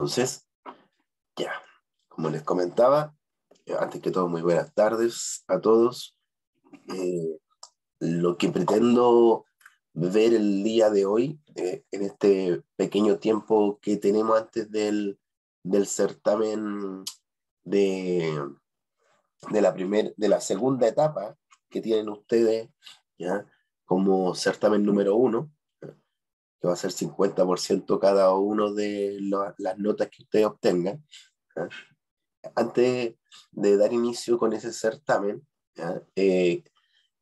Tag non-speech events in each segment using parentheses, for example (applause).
Entonces, ya, como les comentaba, eh, antes que todo, muy buenas tardes a todos. Eh, lo que pretendo ver el día de hoy, eh, en este pequeño tiempo que tenemos antes del, del certamen de, de, la primer, de la segunda etapa que tienen ustedes ¿ya? como certamen número uno, que va a ser 50% cada uno de las notas que ustedes obtengan. Antes de dar inicio con ese certamen, eh,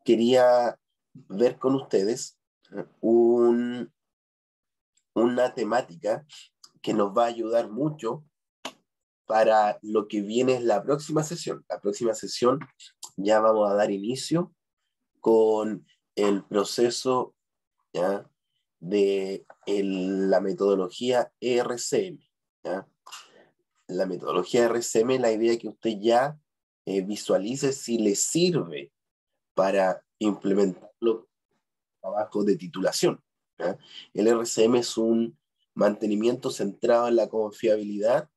quería ver con ustedes un, una temática que nos va a ayudar mucho para lo que viene es la próxima sesión. La próxima sesión ya vamos a dar inicio con el proceso ¿ya? De la metodología ERCM. La metodología ERCM, la idea que usted ya eh, visualice si le sirve para implementarlo abajo de titulación. El RCM es un mantenimiento centrado en la confiabilidad,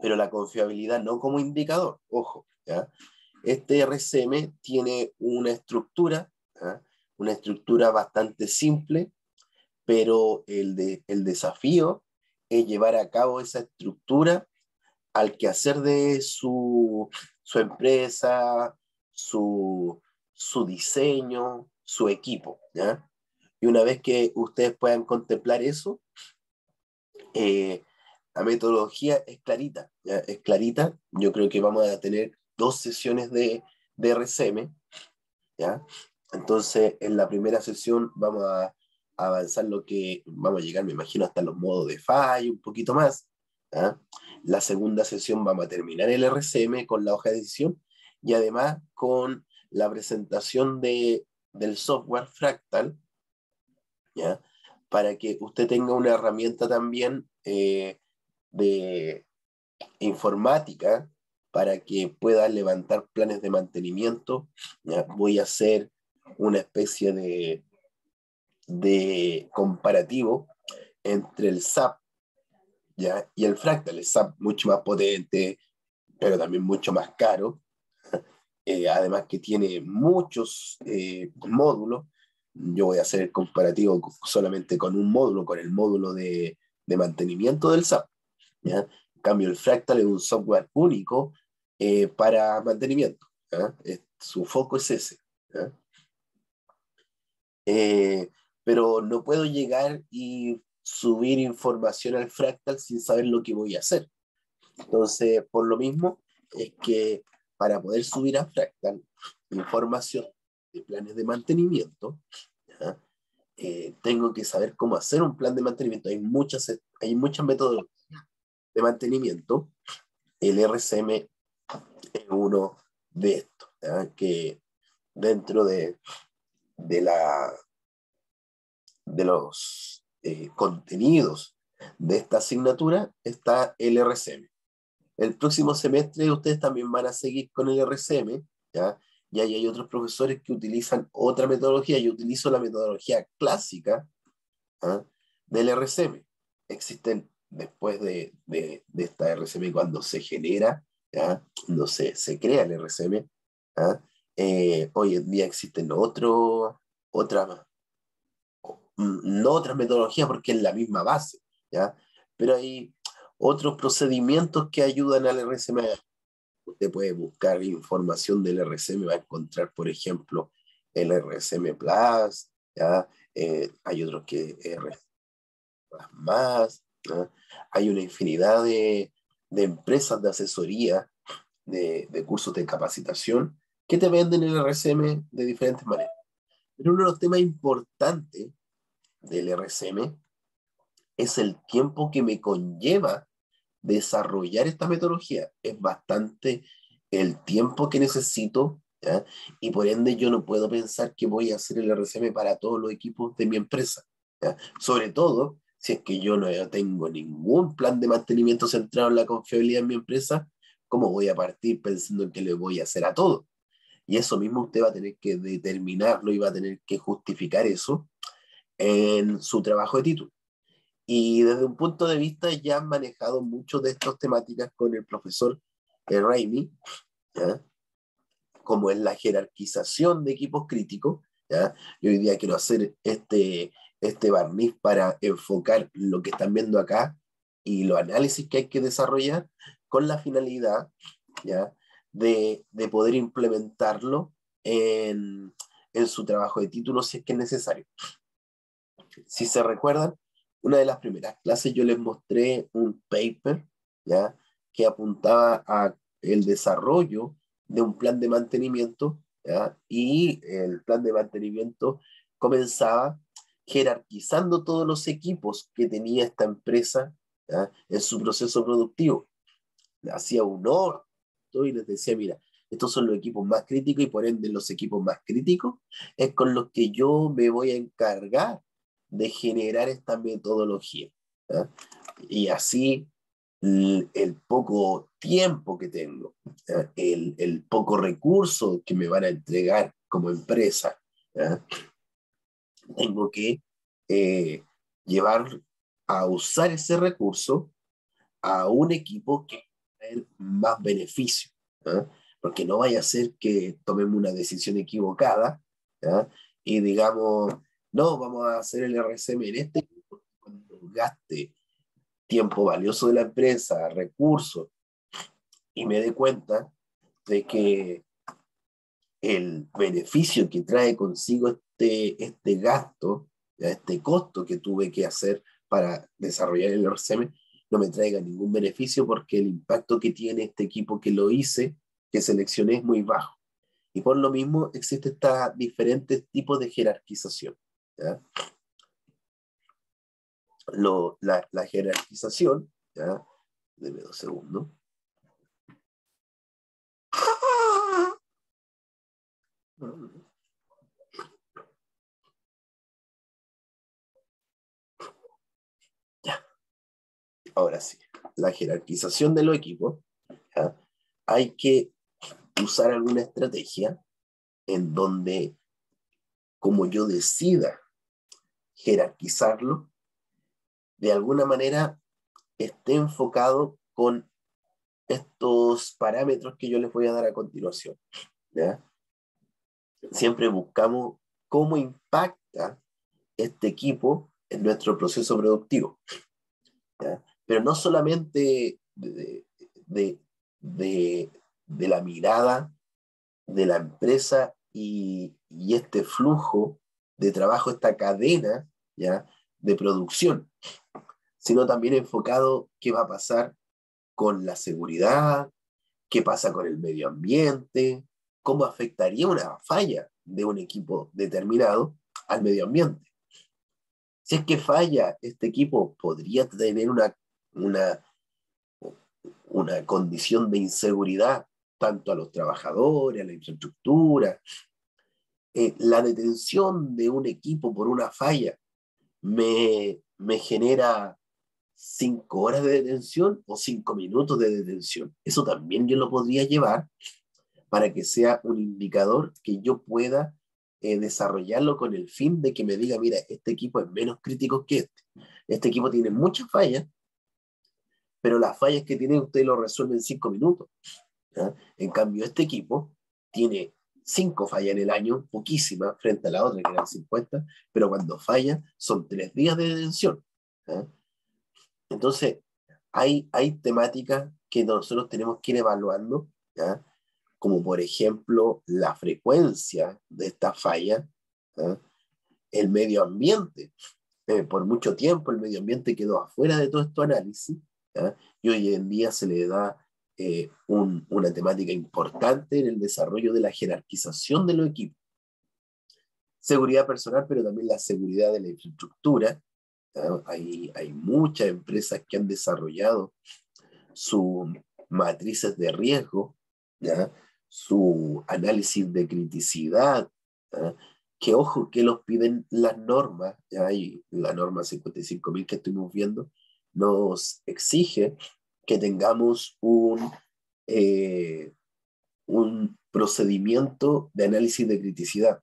pero la confiabilidad no como indicador, ojo. Este RCM tiene una estructura una estructura bastante simple, pero el, de, el desafío es llevar a cabo esa estructura al quehacer de su, su empresa, su, su diseño, su equipo. ¿ya? Y una vez que ustedes puedan contemplar eso, eh, la metodología es clarita, es clarita. Yo creo que vamos a tener dos sesiones de, de RCM, ¿ya? Entonces, en la primera sesión vamos a avanzar lo que vamos a llegar, me imagino, hasta los modos de fallo, un poquito más. La segunda sesión vamos a terminar el RCM con la hoja de decisión y además con la presentación de, del software Fractal, ¿ya? para que usted tenga una herramienta también eh, de informática para que pueda levantar planes de mantenimiento. ¿ya? Voy a hacer una especie de, de comparativo entre el SAP ¿ya? y el Fractal. El SAP mucho más potente, pero también mucho más caro. (laughs) Eh, además que tiene muchos eh, módulos. Yo voy a hacer el comparativo solamente con un módulo, con el módulo de, de mantenimiento del SAP. ¿ya? En cambio, el Fractal es un software único eh, para mantenimiento. su foco es ese. Eh, pero no puedo llegar y subir información al fractal sin saber lo que voy a hacer. Entonces, por lo mismo, es que para poder subir a fractal información de planes de mantenimiento, eh, tengo que saber cómo hacer un plan de mantenimiento. Hay muchas, hay muchas metodologías de mantenimiento. El RCM es uno de estos, que dentro de, de, la, de los eh, contenidos de esta asignatura está el RCM. El próximo semestre ustedes también van a seguir con el RCM, ¿ya? Y ahí hay otros profesores que utilizan otra metodología. Yo utilizo la metodología clásica ¿ah? del RCM. Existen después de, de, de, esta RCM cuando se genera, ¿ya? cuando se, se crea el RCM, ¿ah? Eh, hoy en día existen otro, otra, no otras metodologías porque es la misma base, ¿ya? Pero hay otros procedimientos que ayudan al RCM. Usted puede buscar información del RCM, va a encontrar, por ejemplo, el RCM Plus, ¿ya? Eh, hay otros que RCM más, hay una infinidad de, de, empresas de asesoría, de, de cursos de capacitación que te venden el RCM de diferentes maneras. Pero uno de los temas importantes del RCM es el tiempo que me conlleva desarrollar esta metodología. Es bastante el tiempo que necesito y por ende yo no puedo pensar que voy a hacer el RCM para todos los equipos de mi empresa. Sobre todo si es que yo no tengo ningún plan de mantenimiento centrado en la confiabilidad en mi empresa, ¿cómo voy a partir pensando en que le voy a hacer a todo? Y eso mismo usted va a tener que determinarlo y va a tener que justificar eso en su trabajo de título. Y desde un punto de vista ya han manejado muchas de estas temáticas con el profesor Raimi, como es la jerarquización de equipos críticos. ¿ya? Yo hoy día quiero hacer este, este barniz para enfocar lo que están viendo acá y los análisis que hay que desarrollar con la finalidad ¿ya? De, de poder implementarlo en, en su trabajo de título si es que es necesario. Si se recuerdan, una de las primeras clases yo les mostré un paper ¿ya? que apuntaba a el desarrollo de un plan de mantenimiento ¿ya? y el plan de mantenimiento comenzaba jerarquizando todos los equipos que tenía esta empresa ¿ya? en su proceso productivo. Hacía un orden y les decía, mira, estos son los equipos más críticos y por ende los equipos más críticos es con los que yo me voy a encargar de generar esta metodología. Y así el, poco tiempo que tengo, el, el, poco recurso que me van a entregar como empresa, tengo que eh, llevar a usar ese recurso a un equipo que va más beneficio. Porque no vaya a ser que tomemos una decisión equivocada y digamos, no, vamos a hacer el RCM en este cuando gaste tiempo valioso de la empresa, recursos, y me dé cuenta de que el beneficio que trae consigo este, este gasto, este costo que tuve que hacer para desarrollar el RCM, no me traiga ningún beneficio porque el impacto que tiene este equipo que lo hice, que seleccioné, es muy bajo. Y por lo mismo existe esta diferentes tipos de jerarquización. La, la, jerarquización, ¿ya? Deme dos segundos. Ahora sí, la jerarquización de los equipos, hay que usar alguna estrategia en donde, como yo decida jerarquizarlo, de alguna manera esté enfocado con estos parámetros que yo les voy a dar a continuación. Siempre buscamos cómo impacta este equipo en nuestro proceso productivo. Pero no solamente de, de, de, la mirada de la empresa y, y este flujo de trabajo, esta cadena ¿ya? de producción, sino también enfocado qué va a pasar con la seguridad, qué pasa con el medio ambiente, cómo afectaría una falla de un equipo determinado al medio ambiente. Si es que falla este equipo, podría tener una, una, una condición de inseguridad tanto a los trabajadores, a la infraestructura. Eh, la detención de un equipo por una falla me, me genera cinco horas de detención o cinco minutos de detención. Eso también yo lo podría llevar para que sea un indicador que yo pueda eh, desarrollarlo con el fin de que me diga, mira, este equipo es menos crítico que este. Este equipo tiene muchas fallas, pero las fallas que tiene usted lo resuelve en cinco minutos. En cambio, este equipo tiene cinco fallas en el año, poquísimas, frente a la otra que eran 50, pero cuando falla son tres días de detención. Entonces, hay, hay temáticas que nosotros tenemos que ir evaluando, como por ejemplo la frecuencia de esta falla, el medio ambiente. Eh, por mucho tiempo el medio ambiente quedó afuera de todo este análisis y hoy en día se le da eh, una temática importante en el desarrollo de la jerarquización de los equipos. Seguridad personal, pero también la seguridad de la infraestructura. Hay, hay muchas empresas que han desarrollado sus matrices de riesgo, su análisis de criticidad, que ojo, que los piden las normas, ¿ya? y la norma 55.000 que estuvimos viendo nos exige que tengamos un, eh, un procedimiento de análisis de criticidad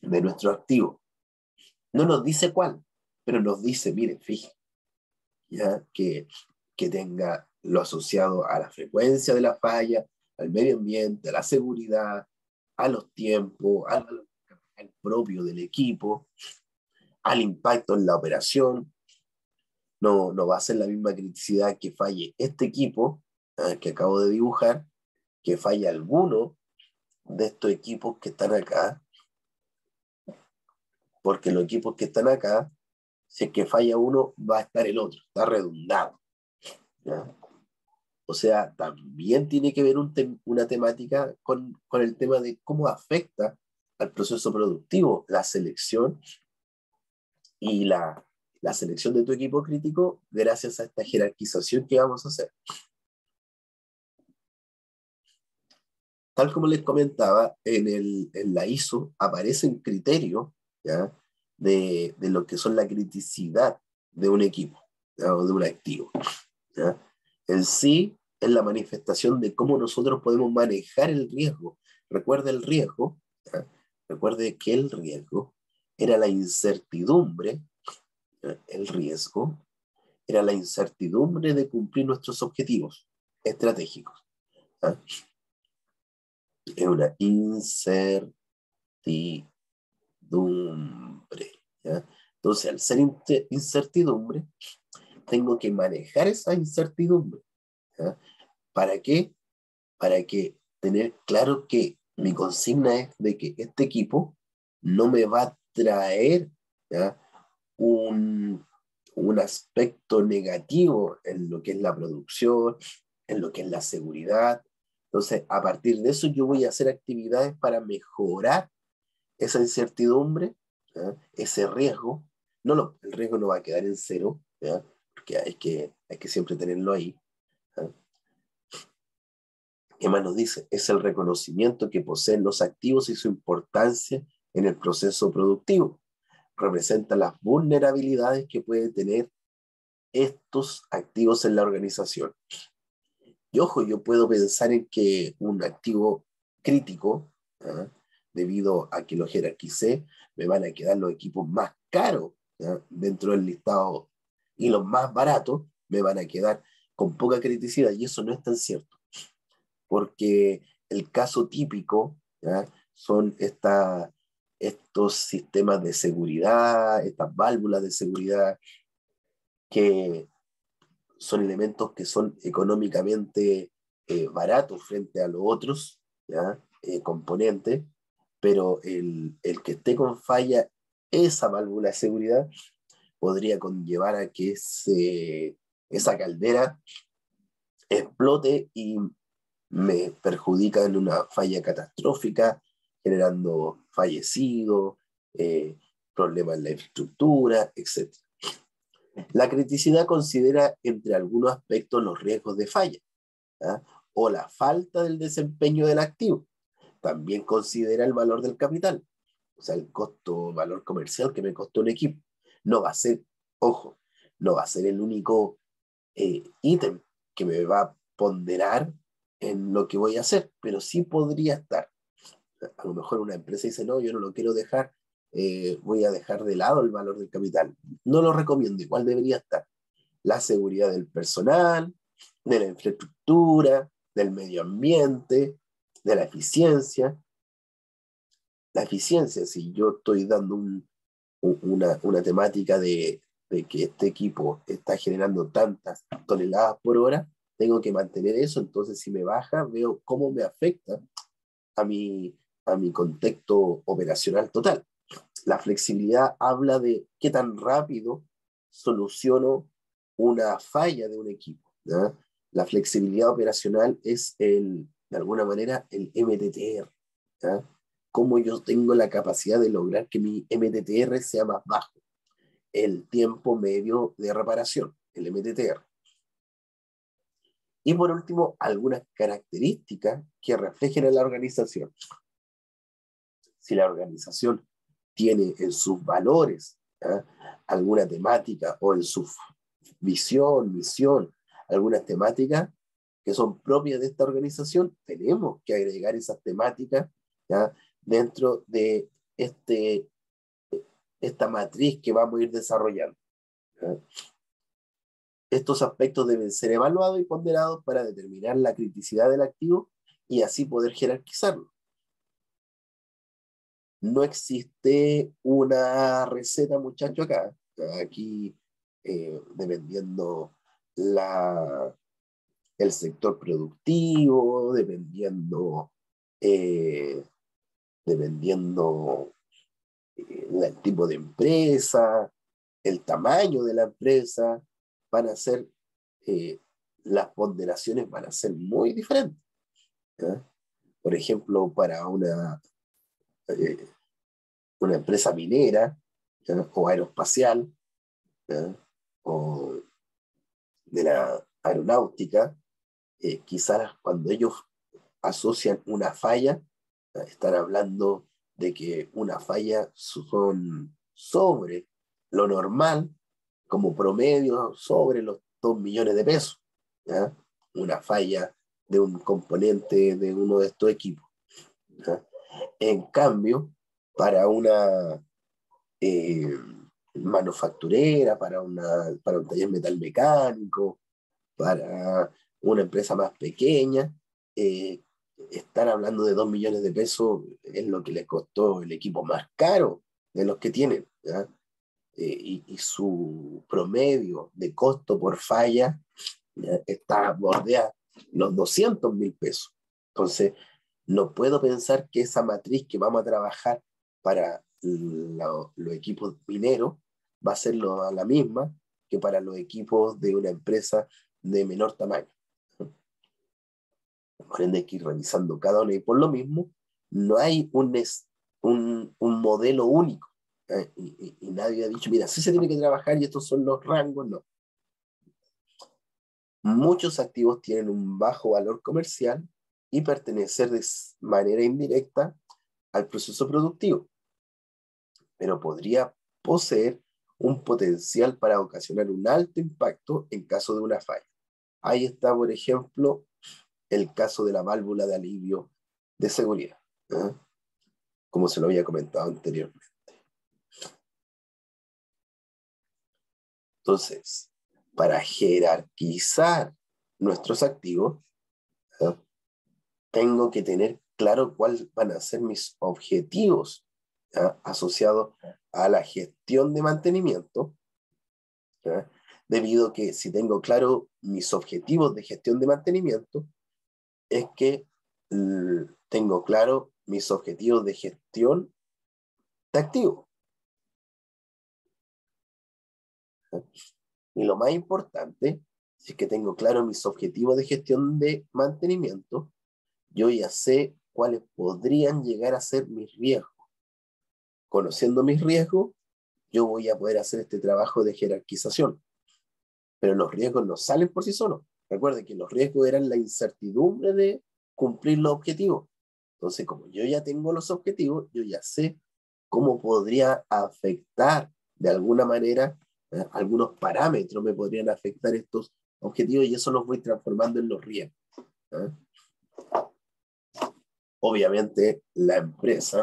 de nuestro activo. No nos dice cuál, pero nos dice, miren, fíjense, ¿ya? Que, que tenga lo asociado a la frecuencia de la falla, al medio ambiente, a la seguridad, a los tiempos, al, propio del equipo, al impacto en la operación. No, no va a ser la misma criticidad que falle este equipo ¿eh? que acabo de dibujar, que falle alguno de estos equipos que están acá, porque los equipos que están acá, si es que falla uno, va a estar el otro, está redundado. O sea, también tiene que ver una temática con, con, el tema de cómo afecta al proceso productivo la selección y la, la selección de tu equipo crítico gracias a esta jerarquización que vamos a hacer. Tal como les comentaba, en, el, en la ISO aparecen criterios ¿ya? De, de, lo que son la criticidad de un equipo o de un activo. ¿ya? En sí, es la manifestación de cómo nosotros podemos manejar el riesgo. Recuerde el riesgo, recuerde que el riesgo era la incertidumbre, el riesgo era la incertidumbre de cumplir nuestros objetivos estratégicos. Es una incertidumbre. Entonces, al ser incertidumbre, tengo que manejar esa incertidumbre. ¿Para qué? Para que tener claro que mi consigna es de que este equipo no me va a traer Un, un aspecto negativo en lo que es la producción, en lo que es la seguridad. Entonces, a partir de eso, yo voy a hacer actividades para mejorar esa incertidumbre, ese riesgo. No, no, el riesgo no va a quedar en cero, porque hay que, hay que siempre tenerlo ahí, ¿Qué más nos dice? Es el reconocimiento que poseen los activos y su importancia en el proceso productivo. Representa las vulnerabilidades que pueden tener estos activos en la organización. Y ojo, yo puedo pensar en que un activo crítico, ¿ah? debido a que lo jerarquicé, me van a quedar los equipos más caros ¿ah? dentro del listado y los más baratos me van a quedar con poca criticidad y eso no es tan cierto porque el caso típico son estos sistemas de seguridad, estas válvulas de seguridad, que son elementos que son económicamente eh, baratos frente a los otros eh, componentes, pero el, el, que esté con falla esa válvula de seguridad podría conllevar a que esa caldera explote y me perjudica en una falla catastrófica, generando fallecidos, eh, problemas en la infraestructura, etc. La criticidad considera entre algunos aspectos los riesgos de falla ¿ah? o la falta del desempeño del activo. También considera el valor del capital, o sea, el costo, valor comercial que me costó un equipo. No va a ser, ojo, no va a ser el único eh, ítem que me va a ponderar en lo que voy a hacer, pero sí podría estar. A lo mejor una empresa dice, no, yo no lo quiero dejar, eh, voy a dejar de lado el valor del capital. No lo recomiendo, igual debería estar. La seguridad del personal, de la infraestructura, del medio ambiente, de la eficiencia. La eficiencia, si yo estoy dando una, una, temática de, de que este equipo está generando tantas toneladas por hora, tengo que mantener eso, entonces si me baja, veo cómo me afecta a mi, a mi contexto operacional total. La flexibilidad habla de qué tan rápido soluciono una falla de un equipo. La flexibilidad operacional es, el, de alguna manera, el MTTR. Cómo yo tengo la capacidad de lograr que mi MTTR sea más bajo. El tiempo medio de reparación, el MTTR. Y por último, algunas características que reflejen en la organización. Si la organización tiene en sus valores ¿ah? alguna temática o en su visión, misión, algunas temáticas que son propias de esta organización, tenemos que agregar esas temáticas dentro de este, esta matriz que vamos a ir desarrollando. estos aspectos deben ser evaluados y ponderados para determinar la criticidad del activo y así poder jerarquizarlo. No existe una receta, muchacho, acá. Aquí, eh, dependiendo la, el sector productivo, dependiendo, eh, dependiendo eh, el tipo de empresa, el tamaño de la empresa, van a ser, las ponderaciones van a ser muy diferentes. Por ejemplo, para una eh, una empresa minera o aeroespacial o de la aeronáutica, eh, quizás cuando ellos asocian una falla, están hablando de que una falla son sobre lo normal, como promedio, sobre los 2 millones de pesos. Una falla de un componente de uno de estos equipos. En cambio, para una eh, manufacturera, para, una, para un taller metal mecánico, para una empresa más pequeña, eh, hablando de 2 millones de pesos es lo que le costó el equipo más caro de los que tienen. Eh, y, y, su promedio de costo por falla está bordea los 200 mil pesos. Entonces, no puedo pensar que esa matriz que vamos a trabajar para los equipos mineros va a ser la misma que para los equipos de una empresa de menor tamaño. Por ende, hay que ir revisando cada uno y por lo mismo, no hay un, un, un modelo único. ¿eh? Y, y, nadie ha dicho, mira, así se tiene que trabajar y estos son los rangos, no. Muchos activos tienen un bajo valor comercial y pertenecer de manera indirecta al proceso productivo, pero podría poseer un potencial para ocasionar un alto impacto en caso de una falla. Ahí está, por ejemplo, el caso de la válvula de alivio de seguridad, ¿eh? como se lo había comentado anteriormente. Entonces, para jerarquizar nuestros activos, ¿eh? Tengo que tener claro cuáles van a ser mis objetivos asociados a la gestión de mantenimiento, debido a que si tengo claro mis objetivos de gestión de mantenimiento, es que tengo claro mis objetivos de gestión de activo. Y lo más importante es que tengo claro mis objetivos de gestión de mantenimiento, yo ya sé cuáles podrían llegar a ser mis riesgos. Conociendo mis riesgos, yo voy a poder hacer este trabajo de jerarquización. Pero los riesgos no salen por sí solos. Recuerden que los riesgos eran la incertidumbre de cumplir los objetivos. Entonces, como yo ya tengo los objetivos, yo ya sé cómo podría afectar de alguna manera, ¿eh? algunos parámetros me podrían afectar estos objetivos y eso los voy transformando en los riesgos. ¿eh? Obviamente la empresa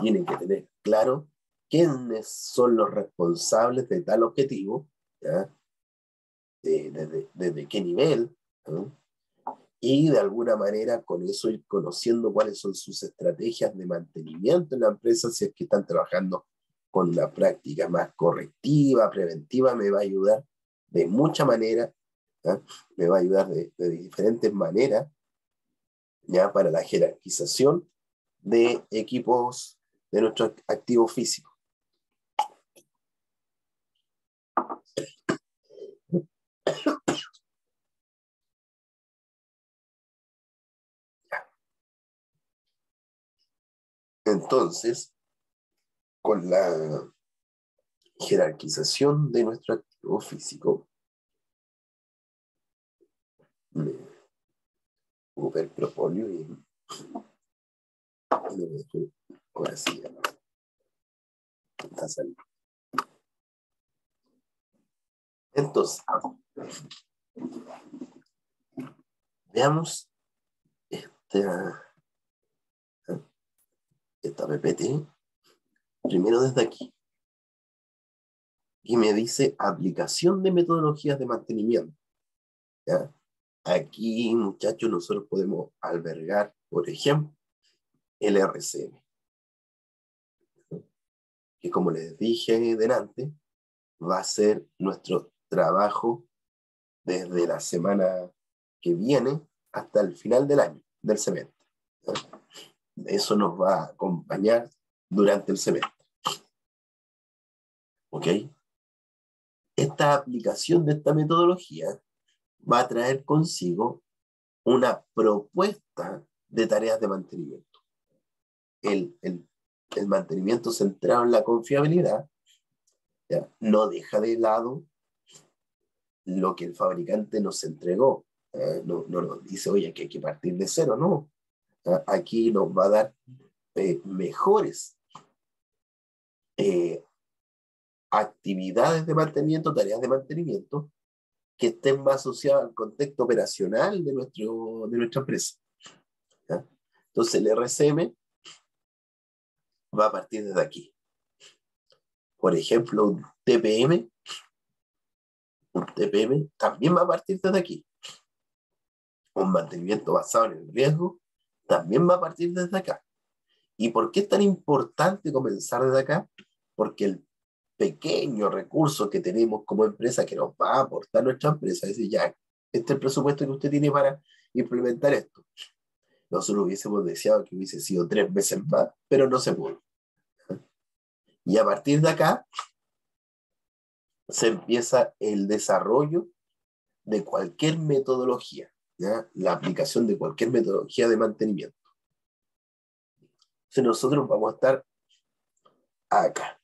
tiene que tener claro quiénes son los responsables de tal objetivo, desde, qué nivel, y de alguna manera con eso ir conociendo cuáles son sus estrategias de mantenimiento en la empresa, si es que están trabajando con una práctica más correctiva, preventiva, me va a ayudar de mucha manera, me va a ayudar de, de diferentes maneras ya para la jerarquización de equipos de nuestro activo físico. Entonces, con la jerarquización de nuestro activo físico, el propóleo y ahora sí Entonces, veamos esta, esta PPT primero desde aquí. y me dice aplicación de metodologías de mantenimiento. ¿Ya? Aquí, muchachos, nosotros podemos albergar, por ejemplo, el RCM. Que como les dije delante, va a ser nuestro trabajo desde la semana que viene hasta el final del año, del semestre. Eso nos va a acompañar durante el semestre. ¿Ok? Esta aplicación de esta metodología va a traer consigo una propuesta de tareas de mantenimiento. El, el, mantenimiento centrado en la confiabilidad no deja de lado lo que el fabricante nos entregó. no, no nos dice, oye, que hay que partir de cero, no. Aquí nos va a dar eh, mejores eh, actividades de mantenimiento, tareas de mantenimiento, que estén más asociadas al contexto operacional de, nuestro, de nuestra empresa. Entonces el RCM va a partir desde aquí. Por ejemplo, un TPM, un TPM también va a partir desde aquí. Un mantenimiento basado en el riesgo también va a partir desde acá. ¿Y por qué es tan importante comenzar desde acá? Porque el pequeño recurso que tenemos como empresa que nos va a aportar nuestra empresa, es decir, ya, este es el presupuesto que usted tiene para implementar esto. Nosotros hubiésemos deseado que hubiese sido tres veces más, pero no se pudo. Y a partir de acá se empieza el desarrollo de cualquier metodología, ¿ya? la aplicación de cualquier metodología de mantenimiento. Entonces nosotros vamos a estar acá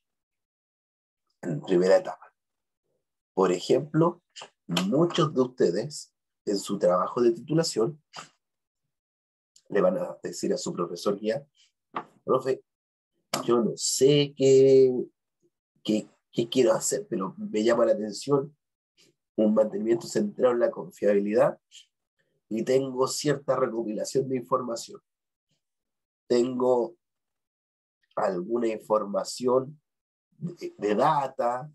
en primera etapa. Por ejemplo, muchos de ustedes en su trabajo de titulación le van a decir a su profesor ya, profe, yo no sé qué, qué, qué quiero hacer, pero me llama la atención un mantenimiento centrado en la confiabilidad y tengo cierta recopilación de información. Tengo alguna información de, data,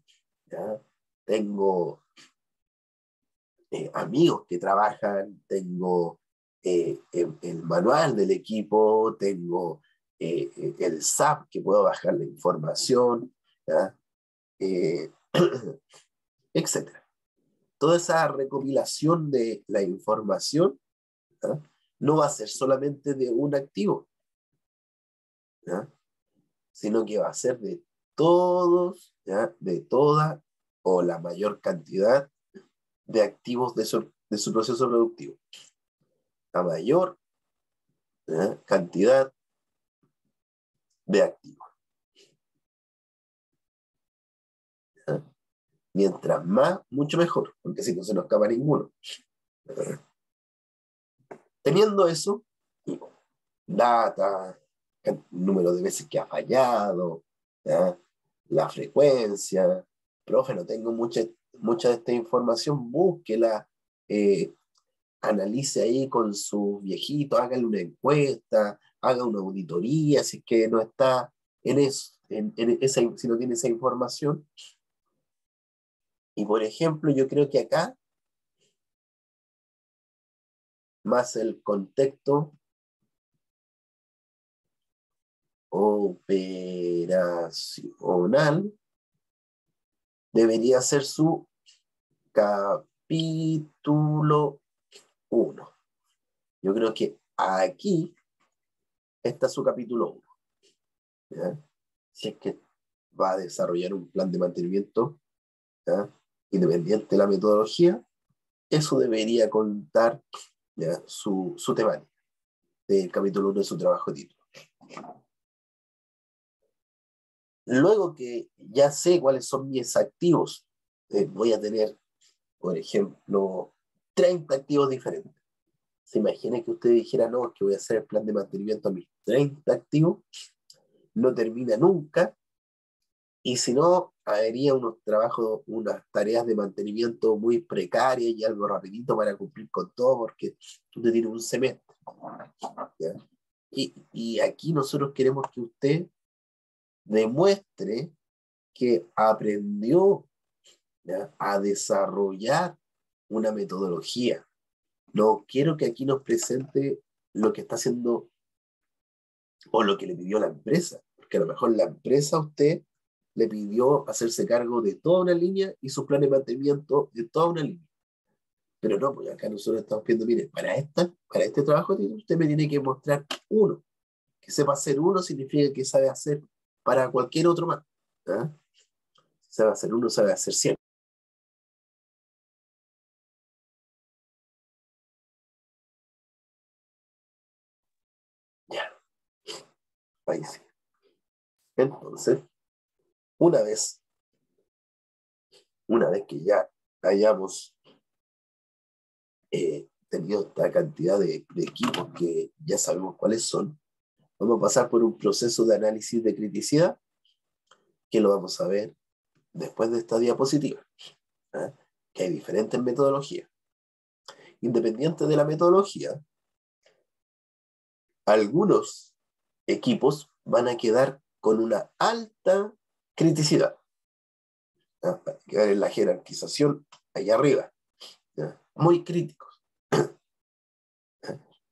tengo eh, amigos que trabajan, tengo eh, el, manual del equipo, tengo eh, el SAP que puedo bajar la información, (clears throat) etc. Toda esa recopilación de la información no va a ser solamente de un activo, sino que va a ser de todos, ¿ya? de toda o la mayor cantidad de activos de su, proceso productivo. La mayor cantidad de activos. Mientras más, mucho mejor, porque si no se nos acaba ninguno. Teniendo eso, data, número de veces que ha fallado, ¿ya? La frecuencia. Profe, no tengo mucha, mucha de esta información, búsquela, eh, analice ahí con su viejito, hágale una encuesta, haga una auditoría, si es que no está en eso, en, esa, si no tiene esa información. Y por ejemplo, yo creo que acá, más el contexto operacional debería ser su capítulo 1. Yo creo que aquí está su capítulo 1. Si es que va a desarrollar un plan de mantenimiento independiente de la metodología, eso debería contar Su, su temática del capítulo 1 de su trabajo título. Luego que ya sé cuáles son mis activos, eh, voy a tener, por ejemplo, 30 activos diferentes. Se imagina que usted dijera, no, que voy a hacer el plan de mantenimiento a mis 30 activos, no termina nunca, y si no, haría unos trabajos, unas tareas de mantenimiento muy precarias y algo rapidito para cumplir con todo, porque usted tiene un semestre. Y, y aquí nosotros queremos que usted demuestre que aprendió a desarrollar una metodología. No quiero que aquí nos presente lo que está haciendo o lo que le pidió la empresa, porque a lo mejor la empresa a usted le pidió hacerse cargo de toda una línea y su plan de mantenimiento de toda una línea. Pero no, pues acá nosotros estamos viendo, mire, para, esta, para este trabajo usted me tiene que mostrar uno. Que sepa hacer uno significa que sabe hacer para cualquier otro más. ¿ah? Sabe hacer uno, sabe hacer cien. Ya. Ahí sí. Entonces, una vez, una vez que ya hayamos eh, tenido esta cantidad de, equipos que ya sabemos cuáles son, vamos a pasar por un proceso de análisis de criticidad que lo vamos a ver después de esta diapositiva, ¿ah? que hay diferentes metodologías. Independiente de la metodología, algunos equipos van a quedar con una alta criticidad. ¿ah? Van a quedar en la jerarquización allá arriba muy críticos.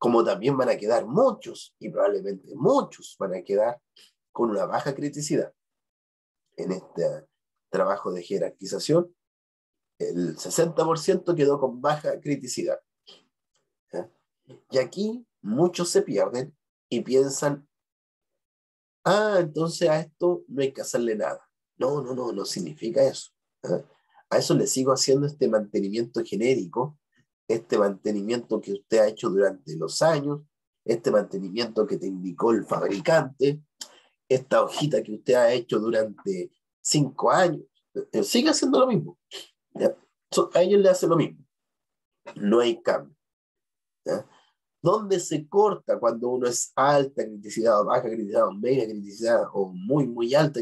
Como también van a quedar muchos, y probablemente muchos van a quedar con una baja criticidad. En este trabajo de jerarquización, el 60% quedó con baja criticidad. Y aquí muchos se pierden y piensan, ah, entonces a esto no hay que hacerle nada. No, no, no, no significa eso. A eso le sigo haciendo este mantenimiento genérico, este mantenimiento que usted ha hecho durante los años, este mantenimiento que te indicó el fabricante, esta hojita que usted ha hecho durante cinco años. Sigue haciendo lo mismo. A ellos le hace lo mismo. No hay cambio. ¿Dónde se corta cuando uno es alta criticidad o baja criticidad o media criticidad o muy, muy alta?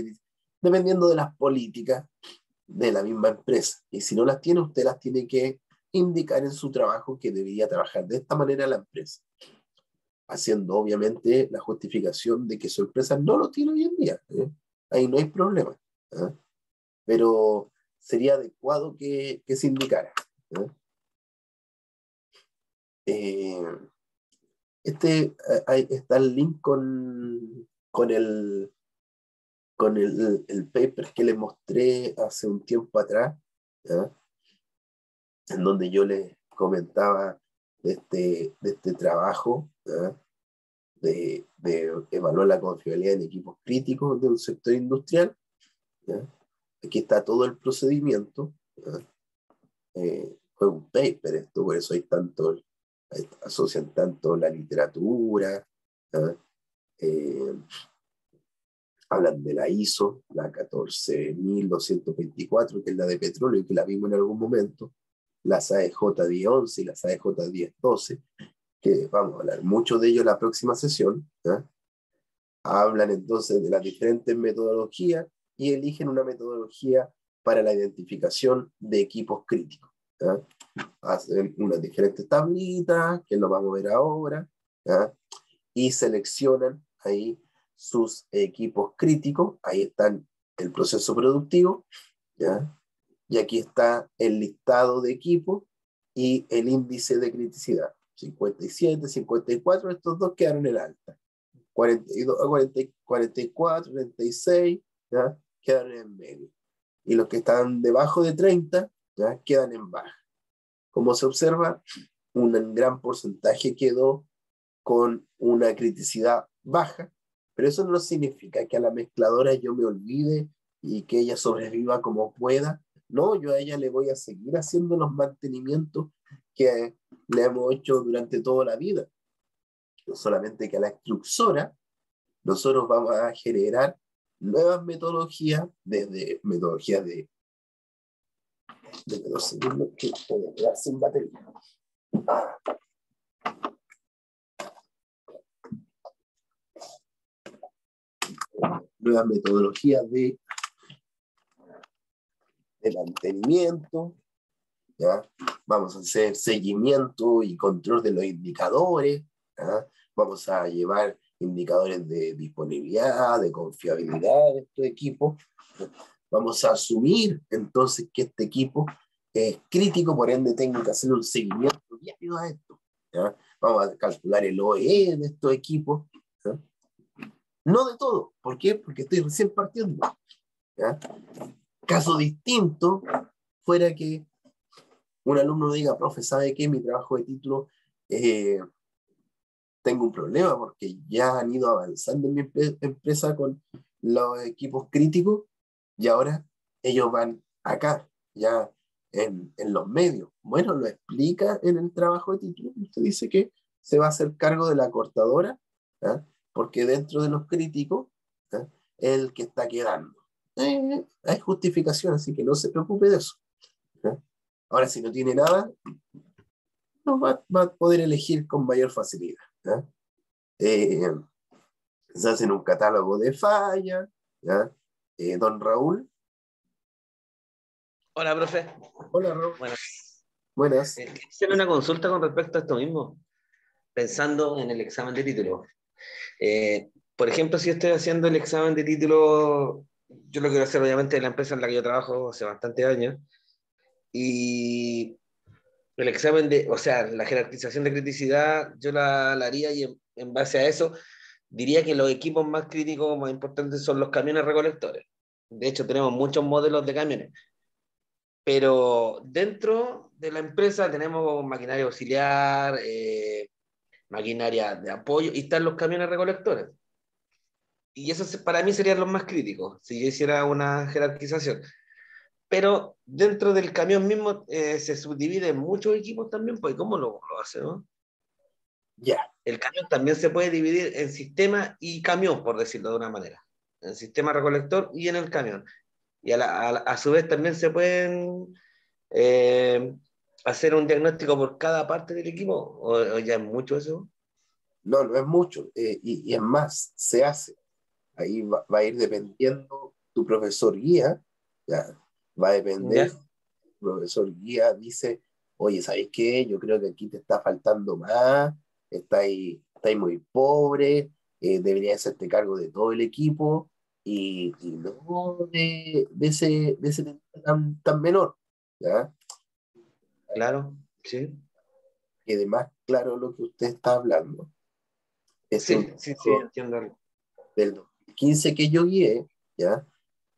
Dependiendo de las políticas de la misma empresa. Y si no las tiene, usted las tiene que indicar en su trabajo que debería trabajar de esta manera la empresa, haciendo obviamente la justificación de que su empresa no lo tiene hoy en día. ¿eh? Ahí no hay problema. ¿eh? Pero sería adecuado que, que se indicara. ¿eh? este, ahí está el link con, con el con el, el paper que les mostré hace un tiempo atrás, en donde yo les comentaba de este, de este trabajo de, de, evaluar la confiabilidad en equipos críticos de un sector industrial. Aquí está todo el procedimiento. Eh, fue un paper esto, por eso hay tanto, asocian tanto la literatura, eh, hablan de la ISO, la 14224, que es la de petróleo que la vimos en algún momento, las AEJ 1011 y las AEJ 1012, que vamos a hablar mucho de ello en la próxima sesión. Hablan entonces de las diferentes metodologías y eligen una metodología para la identificación de equipos críticos. Hacen unas diferentes tablitas, que lo vamos a ver ahora, y seleccionan ahí sus equipos críticos, ahí están el proceso productivo, ¿ya? Y aquí está el listado de equipos y el índice de criticidad. 57, 54, estos dos quedaron en alta. 42, 44, 36, ¿ya? quedan en medio. Y los que están debajo de 30, ¿ya? quedan en baja. Como se observa, un gran porcentaje quedó con una criticidad baja pero eso no significa que a la mezcladora yo me olvide y que ella sobreviva como pueda. No, yo a ella le voy a seguir haciendo los mantenimientos que le hemos hecho durante toda la vida. No solamente que a la extrusora nosotros vamos a generar nuevas metodologías, desde metodologías de, de dos segundos que pueden quedar sin batería. nuevas metodologías de, de mantenimiento, ¿ya? vamos a hacer seguimiento y control de los indicadores, vamos a llevar indicadores de disponibilidad, de confiabilidad de estos equipos. vamos a asumir entonces que este equipo es crítico, por ende tengo que hacer un seguimiento diario a esto. Vamos a calcular el OE de estos equipos. No de todo. ¿Por qué? Porque estoy recién partiendo. Caso distinto, fuera que un alumno diga, profe, ¿sabe qué? Mi trabajo de título, eh, tengo un problema porque ya han ido avanzando en mi empresa con los equipos críticos y ahora ellos van acá, ya en, los medios. Bueno, lo explica en el trabajo de título. Usted dice que se va a hacer cargo de la cortadora, porque dentro de los críticos, es el que está quedando. Eh, hay justificación, así que no se preocupe de eso. Ahora, si no tiene nada, no va, va a poder elegir con mayor facilidad. Eh, se hacen un catálogo de fallas. Eh, don Raúl. Hola, profe. Hola, Raúl. Buenas. Buenas. Eh, hacer una consulta con respecto a esto mismo, pensando en el examen de título. Eh, por ejemplo, si estoy haciendo el examen de título, yo lo quiero hacer obviamente en la empresa en la que yo trabajo hace bastante años, y el examen de, o sea, la jerarquización de criticidad, yo la, haría y en, base a eso diría que los equipos más críticos, más importantes son los camiones recolectores. De hecho, tenemos muchos modelos de camiones. Pero dentro de la empresa tenemos maquinaria auxiliar, eh, maquinaria de apoyo y están los camiones recolectores. Y eso para mí serían los más críticos, si yo hiciera una jerarquización. Pero dentro del camión mismo eh, se subdivide en muchos equipos también, pues ¿cómo lo, lo hace? No? Ya. El camión también se puede dividir en sistema y camión, por decirlo de una manera. En sistema recolector y en el camión. Y a, a, su vez también se pueden eh, hacer un diagnóstico por cada parte del equipo. ¿O, ya es mucho eso? No, no es mucho. Eh, y, y, es más, se hace. Ahí va, va, a ir dependiendo tu profesor guía. Ya, va a depender. El profesor guía dice, oye, ¿sabes qué? Yo creo que aquí te está faltando más está ahí muy pobre, eh, debería hacerte cargo de todo el equipo y, y no de, de, ese, de ese tan, tan menor. ¿ya? Claro, sí. Y además, claro lo que usted está hablando. Es sí, sí, sí, entiendo. Del 2015 que yo guié, ¿ya?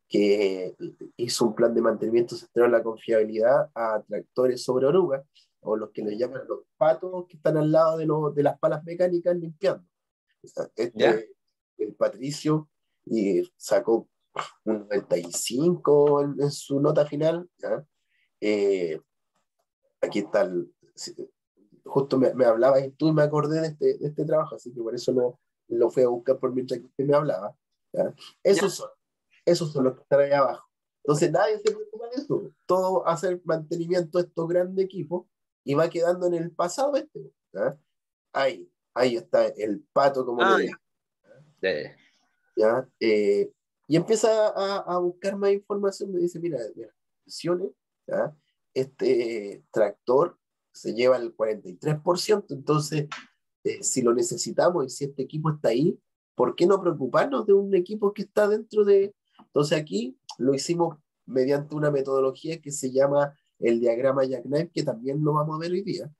que hizo un plan de mantenimiento centrado en la confiabilidad a tractores sobre orugas, o los que le llaman los patos que están al lado de, de las palas mecánicas limpiando. Este, el Patricio y sacó un 95 en, su nota final. Eh, aquí está el, justo me, me hablaba y tú me acordé de este, de este trabajo, así que por eso lo, lo fui a buscar por mientras que usted me hablaba. Esos son, esos son los que están ahí abajo. Entonces nadie se preocupa de eso. Todo hacer mantenimiento de estos grandes equipos y va quedando en el pasado este. Ahí, ahí está el pato como ah, ¿ya? Eh, y empieza a, a, buscar más información, me dice, mira, mira ¿ya? este tractor se lleva el 43%, entonces, eh, si lo necesitamos y si este equipo está ahí, ¿por qué no preocuparnos de un equipo que está dentro de... Entonces aquí lo hicimos mediante una metodología que se llama el diagrama Jackknife, que también lo vamos a ver hoy día.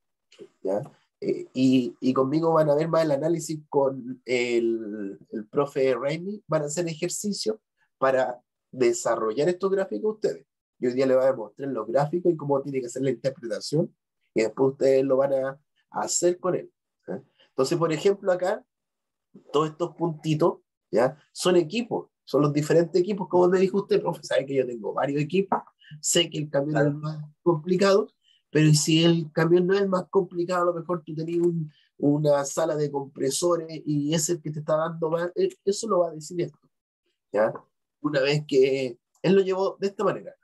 ¿ya? Eh, y, y, conmigo van a ver más el análisis con el, el profe Raimi, van a hacer ejercicio para desarrollar estos gráficos ustedes. Y hoy día les voy a mostrar los gráficos y cómo tiene que ser la interpretación, y después ustedes lo van a, hacer con él. Entonces, por ejemplo, acá, todos estos puntitos, ¿ya? Son equipos, son los diferentes equipos, como me dijo usted, profe, sabe que yo tengo varios equipos, Sé que el camión es más complicado, pero si el camión no es más complicado, a lo mejor tú tenías una sala de compresores y ese que te está dando más, eh, eso lo va a decir esto. ¿ya? Una vez que él lo llevó de esta manera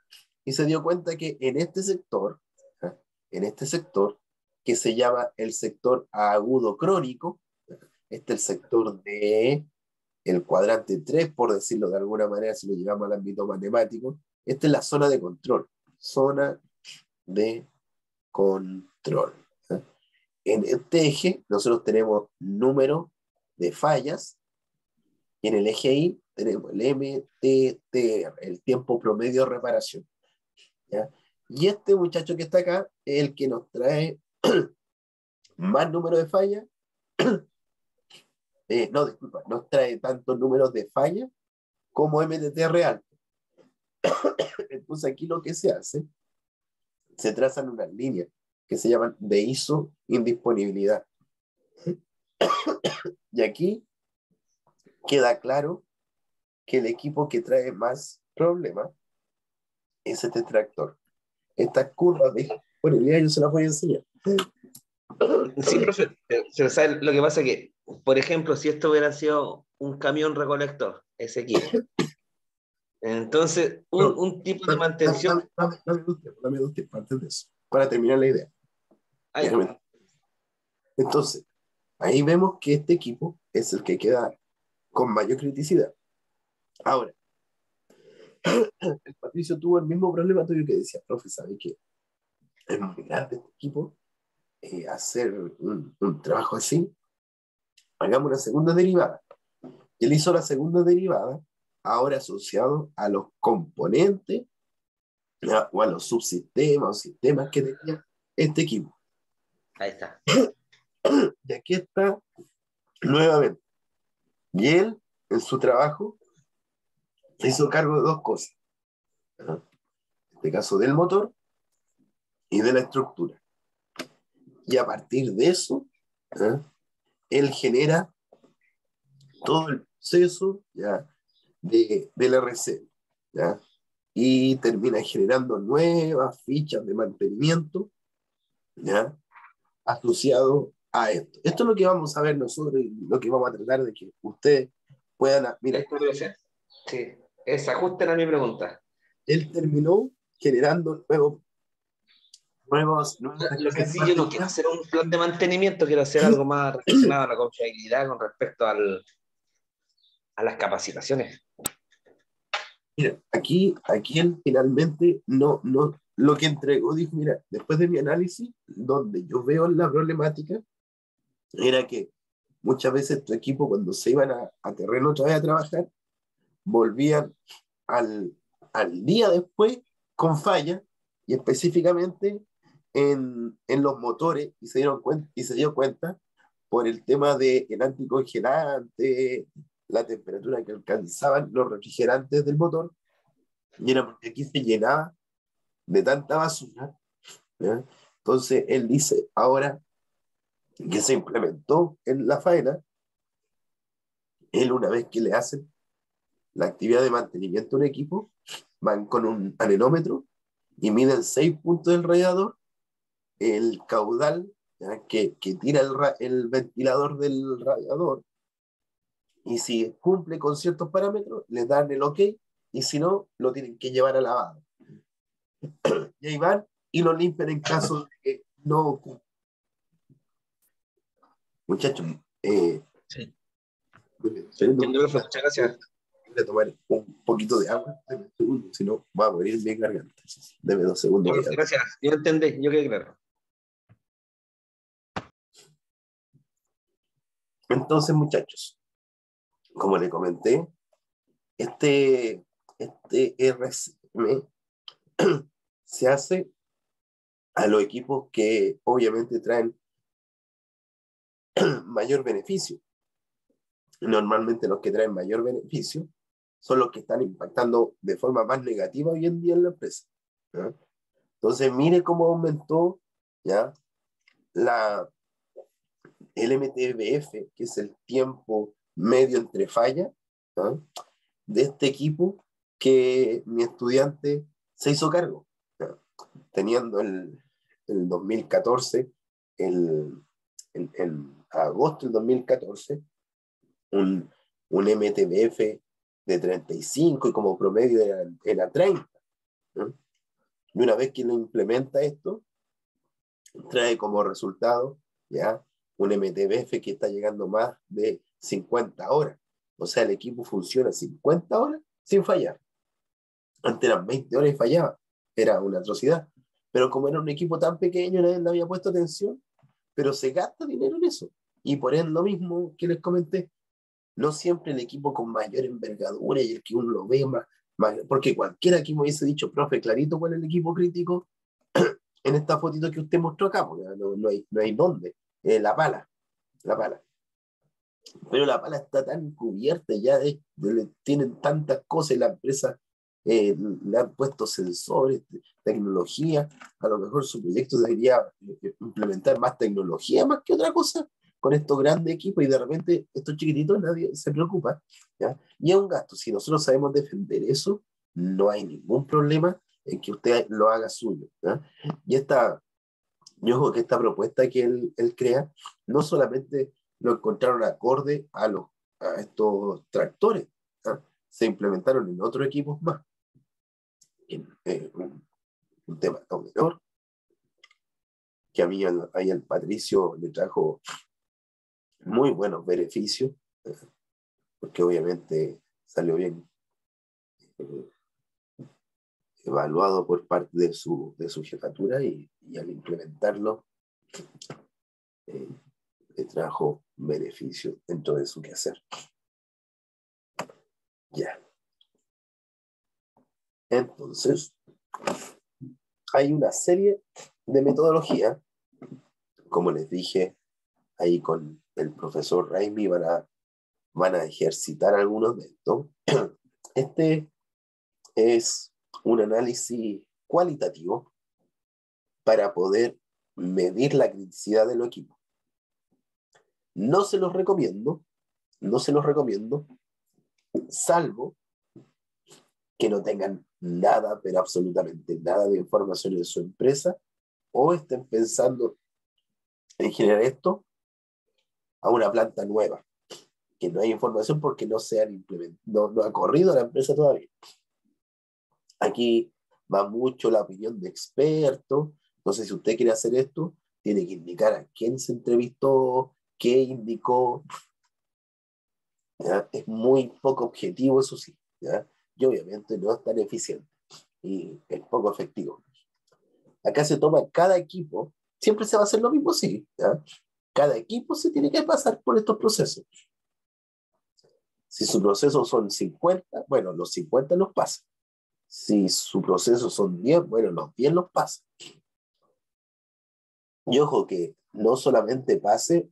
y se dio cuenta que en este sector, en este sector, que se llama el sector agudo crónico, este es el sector de el cuadrante 3, por decirlo de alguna manera, si lo llevamos al ámbito matemático, esta es la zona de control. Zona de control. ¿eh? En este eje nosotros tenemos número de fallas Y en el eje Y tenemos el MTTR, el tiempo promedio de reparación. ¿ya? Y este muchacho que está acá es el que nos trae (clears throat) más número de fallas. (clears throat) Eh, no, disculpa, nos trae tantos números de fallas como MTTR alto. (coughs) Entonces aquí lo que se hace, se trazan unas líneas que se llaman de ISO indisponibilidad. (coughs) y aquí queda claro que el equipo que trae más problemas es este tractor. Estas curvas de disponibilidad yo se las voy a enseñar. Sí, profe, lo que pasa es que, por ejemplo, si esto hubiera sido un camión recolector, ese equipo, entonces un, tipo de mantención... Dame, dos tiempos, dame dos tiempos antes de eso, para terminar la idea. Entonces, ahí vemos que este equipo es el que queda con mayor criticidad. Ahora, (clears throat) el Patricio tuvo el mismo problema tuyo que decía, profe, ¿sabe que es muy grande este equipo? Eh, hacer un, un, trabajo así, hagamos una segunda derivada. Y él hizo la segunda derivada, ahora asociado a los componentes o a los subsistemas o sistemas que tenía este equipo. Ahí está. Y aquí está nuevamente. Y él, en su trabajo, se hizo cargo de dos cosas. En este caso del motor y de la estructura. Y a partir de eso, él genera todo el proceso ¿ya? De, del RC. ¿ya? Y termina generando nuevas fichas de mantenimiento ¿ya? asociado a esto. Esto es lo que vamos a ver nosotros y lo que vamos a tratar de que ustedes puedan... Mira, sí, esa ajuste a mi pregunta. Él terminó generando nuevos... nuevos, lo que sí, yo no quiero hacer un plan de mantenimiento, quiero hacer algo más (clears throat) relacionado a la confiabilidad con respecto al, a las capacitaciones. Mira, aquí, aquí él finalmente no, no, lo que entregó, dijo, mira, después de mi análisis, donde yo veo la problemática, era que muchas veces tu equipo cuando se iban a, a terreno otra vez a trabajar, volvían al, al día después con falla y específicamente en, en, los motores y se, dieron cuenta, y se dio cuenta por el tema del el anticongelante, la temperatura que alcanzaban los refrigerantes del motor, y era porque aquí se llenaba de tanta basura. Entonces él dice ahora que se implementó en la faena, él una vez que le hacen la actividad de mantenimiento de un equipo, van con un anemómetro y miden seis puntos del radiador, el caudal que, que, tira el, el ventilador del radiador, y si cumple con ciertos parámetros, les dan el ok, y si no, lo tienen que llevar a lavado. (clears throat) y ahí van y lo limpian en caso de que no ocurra. Muchachos, eh, sí. muchas gracias. Voy a tomar un poquito de agua, si no va a morir mi garganta. Deme dos segundos. gracias, yo entendí, yo quedé claro. Entonces, muchachos, como le comenté, este, este RSM (clears throat) se hace a los equipos que obviamente traen (clears throat) mayor beneficio. Normalmente los que traen mayor beneficio son los que están impactando de forma más negativa hoy en día en la empresa. Entonces, mire cómo aumentó ¿ya? La, el MTBF, que es el tiempo medio entre fallas, de este equipo que mi estudiante se hizo cargo teniendo el, el 2014, el, en, agosto del 2014, un, un MTBF de 35 y como promedio era, era 30. Y una vez que lo implementa esto, trae como resultado ya un MTBF que está llegando más de 50 horas. O sea, el equipo funciona 50 horas sin fallar. Antes eran 20 horas y fallaba. Era una atrocidad. Pero como era un equipo tan pequeño, nadie le había puesto atención, pero se gasta dinero en eso. Y por eso lo mismo que les comenté, no siempre el equipo con mayor envergadura y el que uno lo ve más, porque cualquiera aquí me hubiese dicho, profe, clarito cuál es el equipo crítico (clears throat) en esta fotito que usted mostró acá, no hay, no hay dónde, eh, la pala, la pala. Pero la pala está tan cubierta ya, de, tienen tantas cosas, la empresa eh, le han puesto sensores, tecnología, a lo mejor su proyecto debería eh, implementar más tecnología más que otra cosa con estos grandes equipos y de repente estos chiquititos nadie se preocupa. ¿ya? Y es un gasto. Si nosotros sabemos defender eso, no hay ningún problema en que usted lo haga suyo. ¿ya? Y esta, yo creo que esta propuesta que él, crea, no solamente lo encontraron acorde a, los, a estos tractores, se implementaron en otros equipos más. En, eh, un, tema menor, que a mí ahí el Patricio le trajo muy buenos beneficios, porque obviamente salió bien eh, evaluado por parte de su, de su jefatura y, y al implementarlo eh, le trajo beneficios dentro de su quehacer. Ya. Entonces, hay una serie de metodologías, como les dije ahí con el profesor Raimi van a, van a ejercitar algunos de estos. Este es un análisis cualitativo para poder medir la criticidad del equipo. No se los recomiendo, no se los recomiendo, salvo que no tengan nada, pero absolutamente nada de información en su empresa o estén pensando en generar esto a una planta nueva, que no hay información porque no se han no, ha corrido la empresa todavía. Aquí va mucho la opinión de expertos, entonces si usted quiere hacer esto, tiene que indicar a quién se entrevistó, qué indicó. Es muy poco objetivo, eso sí, y obviamente no es tan eficiente y es poco efectivo. Acá se toma cada equipo, siempre se va a hacer lo mismo, sí, ¿ya? Cada equipo se tiene que pasar por estos procesos. Si su proceso son 50, bueno, los 50 los pasa. Si su proceso son 10, bueno, los 10 los pasa. Y ojo que no solamente pase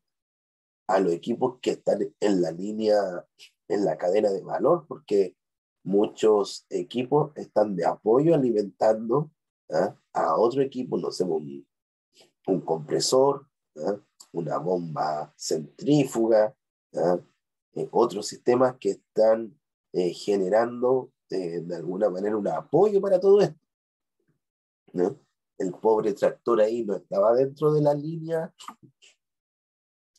a los equipos que están en la línea, en la cadena de valor, porque muchos equipos están de apoyo alimentando ¿ah? a otro equipo, no sé, un, un compresor, ¿ah? una bomba centrífuga, eh, otros sistemas que están eh, generando eh, de alguna manera un apoyo para todo esto. El pobre tractor ahí no estaba dentro de la línea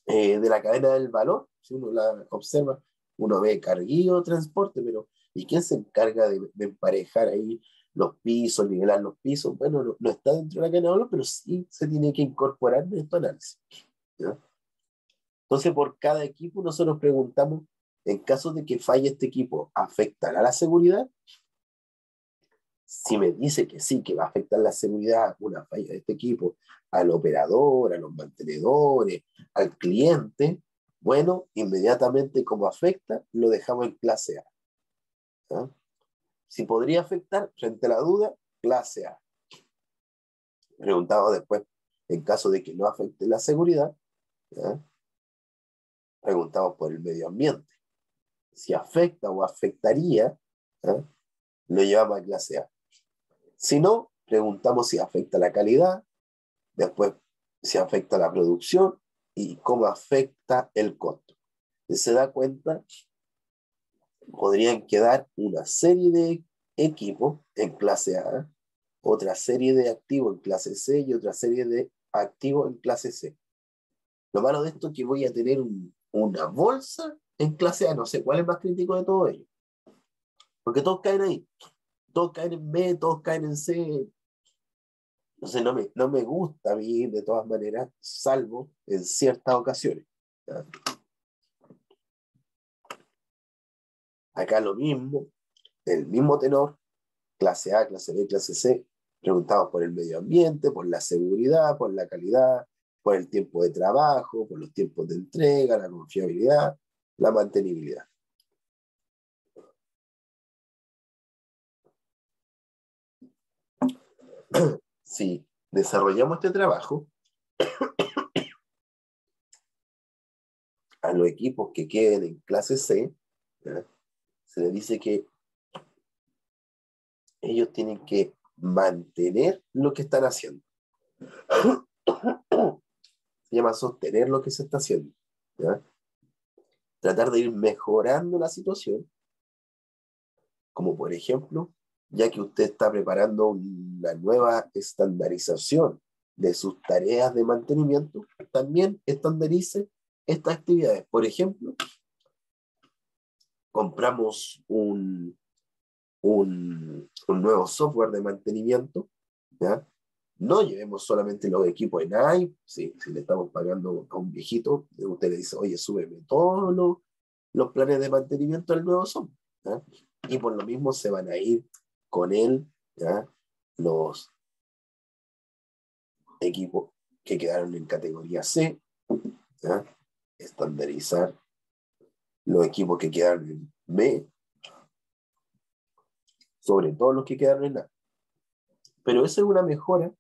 de la cadena del valor, si uno la observa, uno ve carguillo, transporte, pero ¿y quién se encarga de, emparejar ahí los pisos, nivelar los pisos? Bueno, no, está dentro de la cadena de valor, pero sí se tiene que incorporar en estos análisis. Entonces, por cada equipo nosotros preguntamos, en caso de que falle este equipo, ¿afectará la seguridad? Si me dice que sí, que va a afectar la seguridad, una falla de este equipo, al operador, a los mantenedores, al cliente, bueno, inmediatamente como afecta, lo dejamos en clase A. Si podría afectar, frente a la duda, clase A. Preguntado después, en caso de que no afecte la seguridad, Preguntamos por el medio ambiente. Si afecta o afectaría, lo llevamos a clase A. Si no, preguntamos si afecta la calidad, después si afecta la producción y cómo afecta el costo. Si se da cuenta, podrían quedar una serie de equipos en clase A, otra serie de activos en clase C y otra serie de activos en clase C. Lo malo de esto es que voy a tener una bolsa en clase A, no sé cuál es más crítico de todo ello. Porque todos caen ahí. Todos caen en B, todos caen en C. Entonces no me, no me gusta a mí de todas maneras, salvo en ciertas ocasiones. Acá lo mismo, el mismo tenor, clase A, clase B, clase C, preguntamos por el medio ambiente, por la seguridad, por la calidad, por el tiempo de trabajo, por los tiempos de entrega, la confiabilidad, la mantenibilidad. Si desarrollamos este trabajo, a los equipos que queden en clase C, se les dice que ellos tienen que mantener lo que están haciendo. Se llama sostener lo que se está haciendo. Tratar de ir mejorando la situación, como por ejemplo, ya que usted está preparando una nueva estandarización de sus tareas de mantenimiento, también estandarice estas actividades. Por ejemplo, compramos un, un, nuevo software de mantenimiento, ¿ya? No llevemos solamente los equipos en AI, si, le estamos pagando a un viejito, usted le dice, oye, súbeme todos los, planes de mantenimiento del nuevo software. Y por lo mismo se van a ir con él los equipos que quedaron en categoría C, estandarizar los equipos que quedaron en B, sobre todo los que quedaron en A. Pero eso es una mejora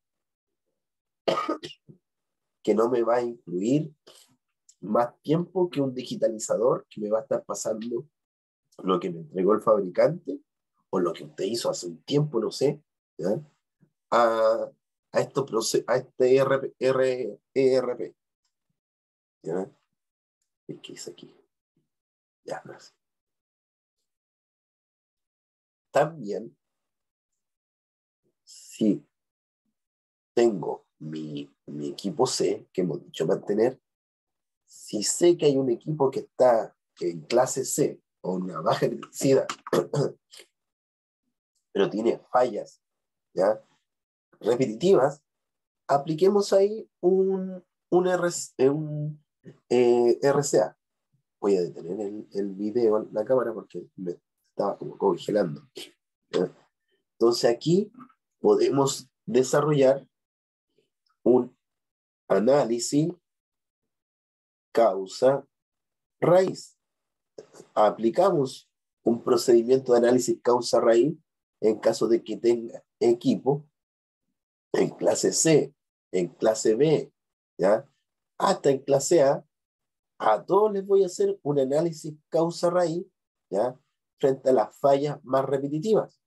(coughs) que no me va a incluir más tiempo que un digitalizador que me va a estar pasando lo que me entregó el fabricante o lo que usted hizo hace un tiempo, no sé, A, a, esto, a este ERP. ERP ¿ya? ¿Qué hice aquí? Ya, gracias. También, si tengo mi, equipo C, que hemos dicho mantener, si sé que hay un equipo que está en clase C o una baja criticidad, (clears throat) pero tiene fallas ¿ya? repetitivas, apliquemos ahí un, un, un eh, RCA. Voy a detener el, el video la cámara porque me estaba como congelando. Entonces aquí podemos desarrollar un análisis causa raíz. Aplicamos un procedimiento de análisis causa raíz en caso de que tenga equipo en clase C, en clase B, ¿ya? hasta en clase A, a todos les voy a hacer un análisis causa raíz, ¿ya? frente a las fallas más repetitivas.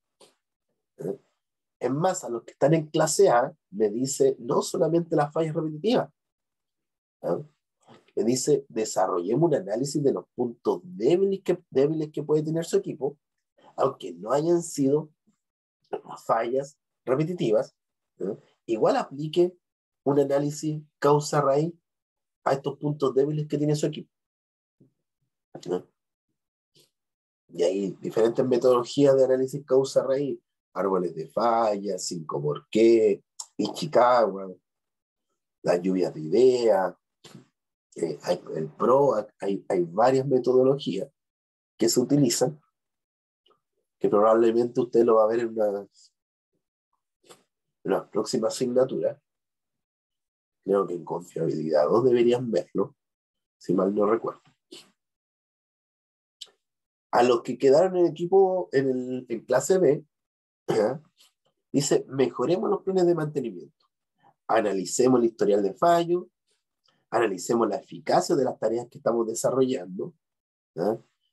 ¿Eh? Es más, a los que están en clase A, me dice no solamente las fallas repetitivas, me dice desarrollemos un análisis de los puntos débiles que, débiles que puede tener su equipo, aunque no hayan sido fallas repetitivas, igual aplique un análisis causa-raíz a estos puntos débiles que tiene su equipo. Y hay diferentes metodologías de análisis causa-raíz, árboles de falla, cinco por qué, Ichikawa, las lluvias de ideas, eh, el PRO, hay, hay varias metodologías que se utilizan, que probablemente usted lo va a ver en una, en la próxima asignatura, Creo que en confiabilidad 2 deberían verlo, si mal no recuerdo. A los que quedaron en equipo en, el, en clase B, (clears throat) dice, mejoremos los planes de mantenimiento, analicemos el historial de fallo, analicemos la eficacia de las tareas que estamos desarrollando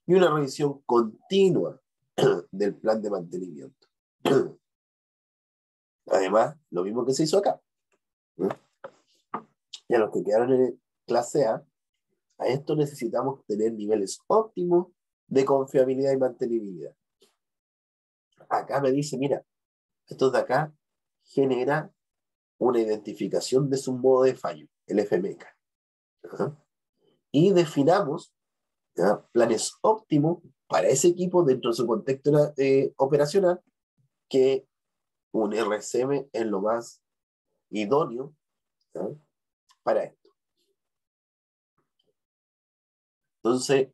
y una revisión continua (clears throat) del plan de mantenimiento. (clears throat) Además, lo mismo que se hizo acá. Y a los que quedaron en clase A, a esto necesitamos tener niveles óptimos de confiabilidad y mantenibilidad. Acá me dice, mira, esto de acá genera una identificación de su modo de fallo, el FMK. Y definamos planes óptimos para ese equipo dentro de su contexto eh, operacional, que un RCM es lo más idóneo para esto. Entonces,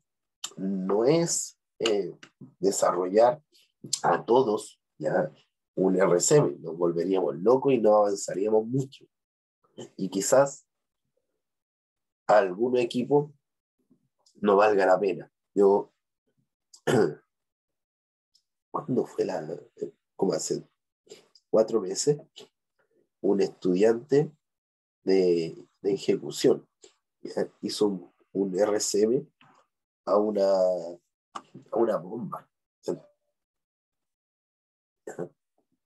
no es eh, desarrollar a todos ya un RCM, nos volveríamos locos y no avanzaríamos mucho. Y quizás a algún equipo no valga la pena. Yo, (clears throat) ¿cuándo fue la, como hace cuatro meses, un estudiante de, de ejecución hizo un, un, RCM a una, a una bomba.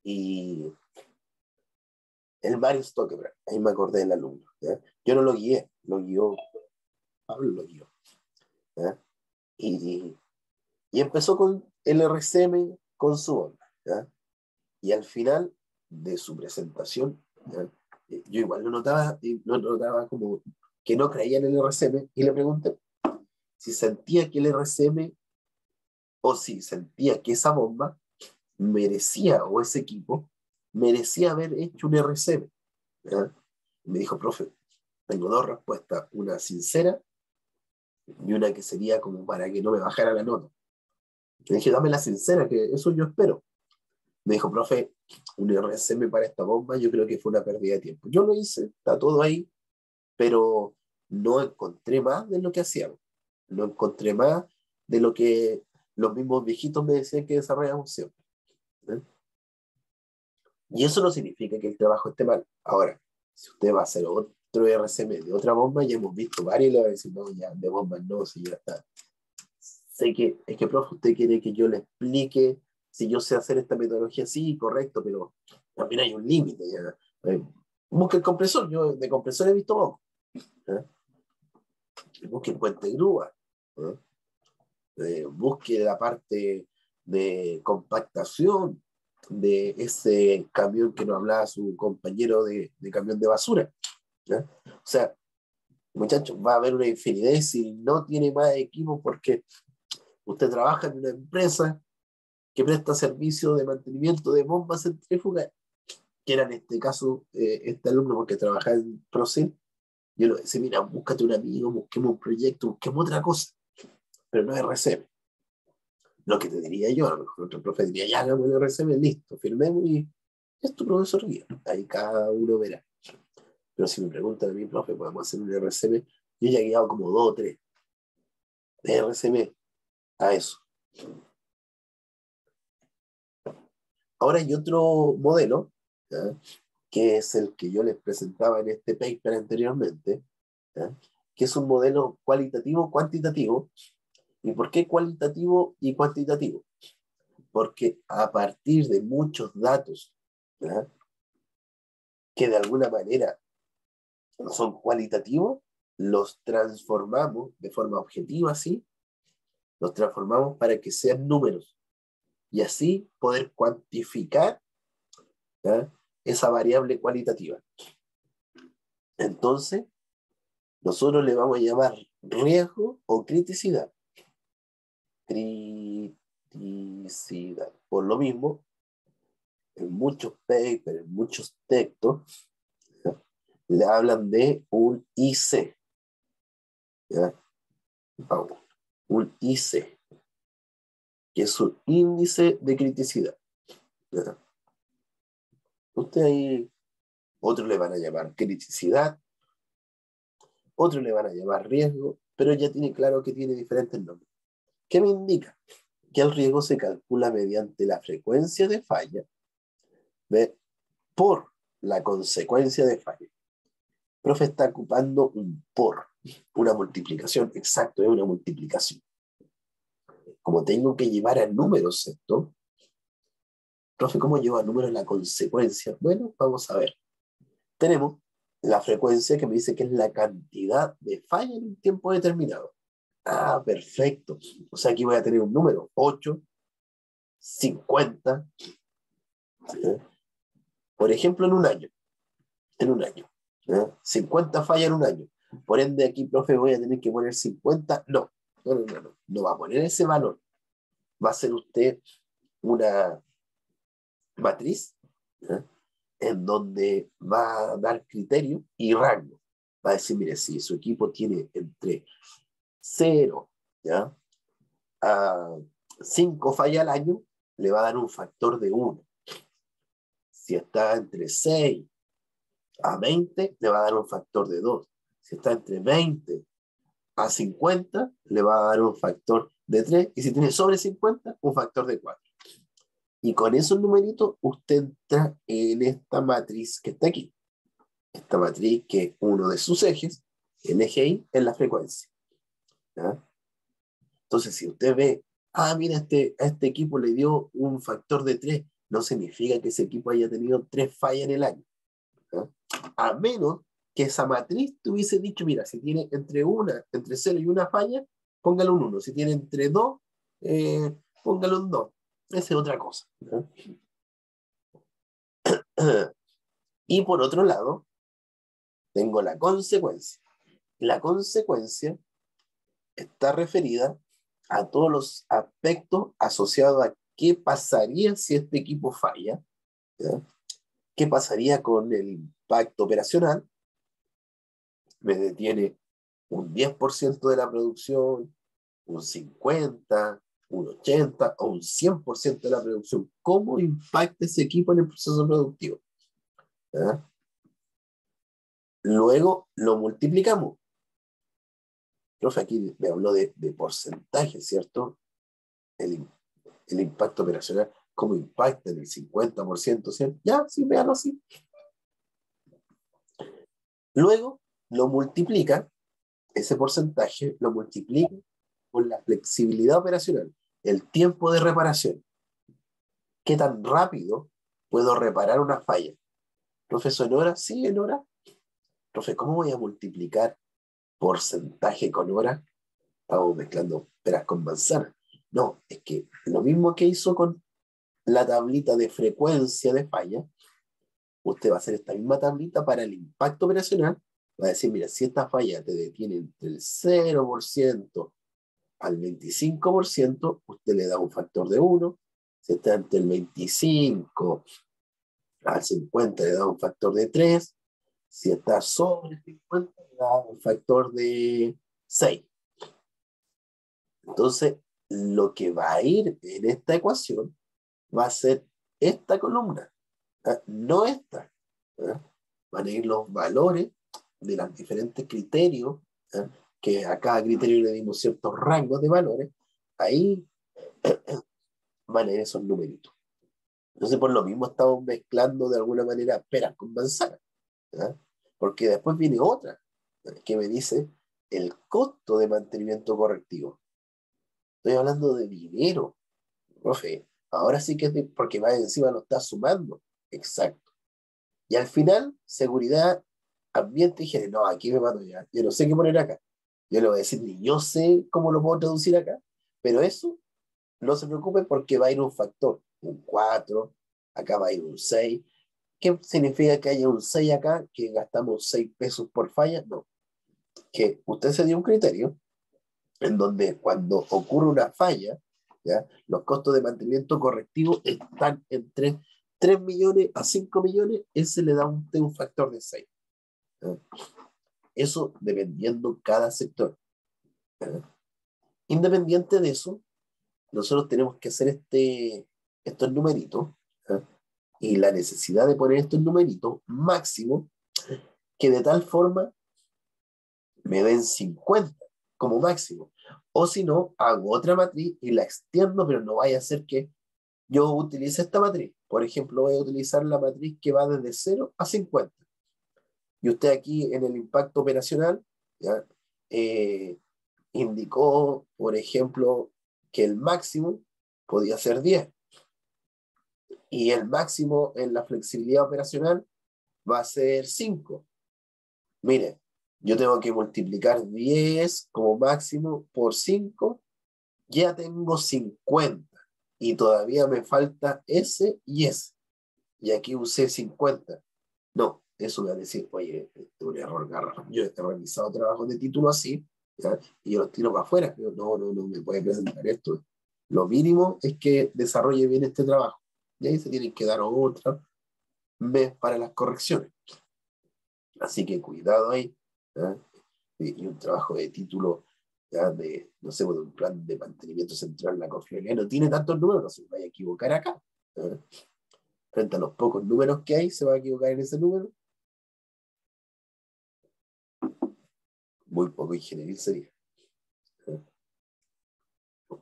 Y el Mario Stockeberg, ahí me acordé del alumno. Yo no lo guié, lo guió, Pablo lo guió. Y, y, empezó con el RCM con su bomba. Y al final de su presentación, eh, yo igual lo notaba, lo notaba como que no creía en el RCM y le pregunté si sentía que el RCM o si sentía que esa bomba merecía o ese equipo merecía haber hecho un RCM. Me dijo, profe, tengo dos respuestas, una sincera y una que sería como para que no me bajara la nota. Le dije, dame la sincera, que eso yo espero. Me dijo, profe, un RCM para esta bomba, yo creo que fue una pérdida de tiempo. Yo lo hice, está todo ahí, pero no encontré más de lo que hacíamos. No encontré más de lo que los mismos viejitos me decían que desarrollamos siempre. Y eso no significa que el trabajo esté mal. Ahora, si usted va a hacer otro RCM de otra bomba, ya hemos visto varios y le va a decir, no, ya, de bombas no, si ya está. Sé que, es que, profe, usted quiere que yo le explique si yo sé hacer esta metodología, sí, correcto, pero también hay un límite. Eh, busque el compresor, yo de compresor he visto poco. ¿eh? Busque el puente grúa. ¿eh? ¿eh? busque la parte de compactación de ese camión que nos hablaba su compañero de, de camión de basura. O sea, muchachos, va a haber una infinidad si no tiene más equipo porque usted trabaja en una empresa que presta servicio de mantenimiento de bombas centrífugas, que era en este caso eh, este alumno porque trabajaba en Procel, yo le decía, mira, búscate un amigo, busquemos un proyecto, busquemos otra cosa, pero no RCM. Lo que te diría yo, a lo mejor otro profe diría, ya hagamos el RCM, listo, firmemos y es tu profesor guía. Ahí cada uno verá. Pero si me preguntan a mí, profe, podemos hacer un RCM, yo ya he guiado como dos o tres de RCM a eso. Ahora hay otro modelo, que es el que yo les presentaba en este paper anteriormente, que es un modelo cualitativo-cuantitativo. ¿Y por qué cualitativo y cuantitativo? Porque a partir de muchos datos que de alguna manera son cualitativos, los transformamos de forma objetiva, ¿sí? Los transformamos para que sean números y así poder cuantificar esa variable cualitativa. Entonces, nosotros le vamos a llamar riesgo o criticidad. Criticidad. Por lo mismo, en muchos papers, en muchos textos, le hablan de un IC. Un IC que es su índice de criticidad. Usted ahí, otros le van a llamar criticidad, otros le van a llamar riesgo, pero ya tiene claro que tiene diferentes nombres. ¿Qué me indica? Que el riesgo se calcula mediante la frecuencia de falla por la consecuencia de falla. El profe está ocupando un por, una multiplicación, exacto, es una multiplicación como tengo que llevar a números esto, profe, ¿cómo llevo a números la consecuencia? Bueno, vamos a ver. Tenemos la frecuencia que me dice que es la cantidad de falla en un tiempo determinado. Ah, perfecto. O sea, aquí voy a tener un número, 8, 50. Por ejemplo, en un año. En un año. 50 fallas en un año. Por ende, aquí, profe, voy a tener que poner 50. No, no, no, no, no, va a poner ese valor. Va a ser usted una matriz en donde va a dar criterio y rango. Va a decir, mire, si su equipo tiene entre 0 ¿ya? a 5 fallas al año, le va a dar un factor de 1. Si está entre 6 a 20, le va a dar un factor de 2. Si está entre 20 a 50 le va a dar un factor de 3 y si tiene sobre 50, un factor de 4. Y con esos numeritos usted entra en esta matriz que está aquí. Esta matriz que uno de sus ejes, el eje Y es la frecuencia. Entonces, si usted ve, ah, mira, este, a este equipo le dio un factor de 3, no significa que ese equipo haya tenido 3 fallas en el año. A menos que esa matriz te hubiese dicho, mira, si tiene entre una, entre 0 y una falla, póngalo un 1. Si tiene entre 2, eh, póngalo un 2. Esa es otra cosa. (clears throat) y por otro lado, tengo la consecuencia. La consecuencia está referida a todos los aspectos asociados a qué pasaría si este equipo falla, qué pasaría con el impacto operacional, me detiene un 10% de la producción, un 50%, un 80% o un 100% de la producción. ¿Cómo impacta ese equipo en el proceso productivo? Luego lo multiplicamos. Profe, aquí me habló de, porcentaje, ¿cierto? El, impacto operacional, ¿cómo impacta en el 50%? ¿cierto? Ya, sí, véanlo así. Luego lo multiplica, ese porcentaje lo multiplica con la flexibilidad operacional, el tiempo de reparación. ¿Qué tan rápido puedo reparar una falla? ¿Profesor, en hora? Sí, en hora. Profe, ¿cómo voy a multiplicar porcentaje con hora? Estamos mezclando peras con manzanas. No, es que lo mismo que hizo con la tablita de frecuencia de falla, usted va a hacer esta misma tablita para el impacto operacional va a decir, mira, si esta falla te detiene entre el 0% al 25%, usted le da un factor de 1. Si está entre el 25 al 50, le da un factor de 3. Si está sobre el 50, le da un factor de 6. Entonces, lo que va a ir en esta ecuación va a ser esta columna, no esta. Van a ir los valores de los diferentes criterios, que a cada criterio le dimos ciertos rangos de valores, ahí (clears throat) van a ir esos numeritos. Entonces, por lo mismo estamos mezclando de alguna manera peras con manzanas, porque después viene otra que me dice el costo de mantenimiento correctivo. Estoy hablando de dinero, profe. Ahora sí que es porque va encima lo está sumando. Exacto. Y al final, seguridad ambiente y higiene. No, aquí me mato ya. Yo no sé qué poner acá. Yo le voy a decir, ni yo sé cómo lo puedo traducir acá, pero eso no se preocupe porque va a ir un factor, un 4, acá va a ir un 6. ¿Qué significa que haya un 6 acá, que gastamos 6 pesos por falla? No. Que usted se dio un criterio en donde cuando ocurre una falla, ¿ya? los costos de mantenimiento correctivo están entre 3 millones a 5 millones, ese le da un, un factor de 6. Eso dependiendo cada sector. Independiente de eso, nosotros tenemos que hacer este, estos numeritos y la necesidad de poner estos numeritos máximo que de tal forma me den 50 como máximo. O si no, hago otra matriz y la extiendo, pero no vaya a ser que yo utilice esta matriz. Por ejemplo, voy a utilizar la matriz que va desde 0 a 50. Y usted aquí en el impacto operacional. Eh, indicó, por ejemplo, que el máximo podía ser 10. Y el máximo en la flexibilidad operacional va a ser 5. Mire, yo tengo que multiplicar 10 como máximo por 5, ya tengo 50 y todavía me falta ese y ese. Y aquí usé 50. No, eso me va a decir, oye, es un error garra. Yo he realizado trabajos de título así, y yo los tiro para afuera. no, no, no me puede presentar esto. Lo mínimo es que desarrolle bien este trabajo. Y ahí se tienen que dar otra vez para las correcciones. Así que cuidado ahí. Y un trabajo de título ¿ya? de, no sé, de un plan de mantenimiento central en la confiabilidad no tiene tantos números, no se vaya a equivocar acá. Frente a los pocos números que hay, se va a equivocar en ese número muy poco ingenieril sería.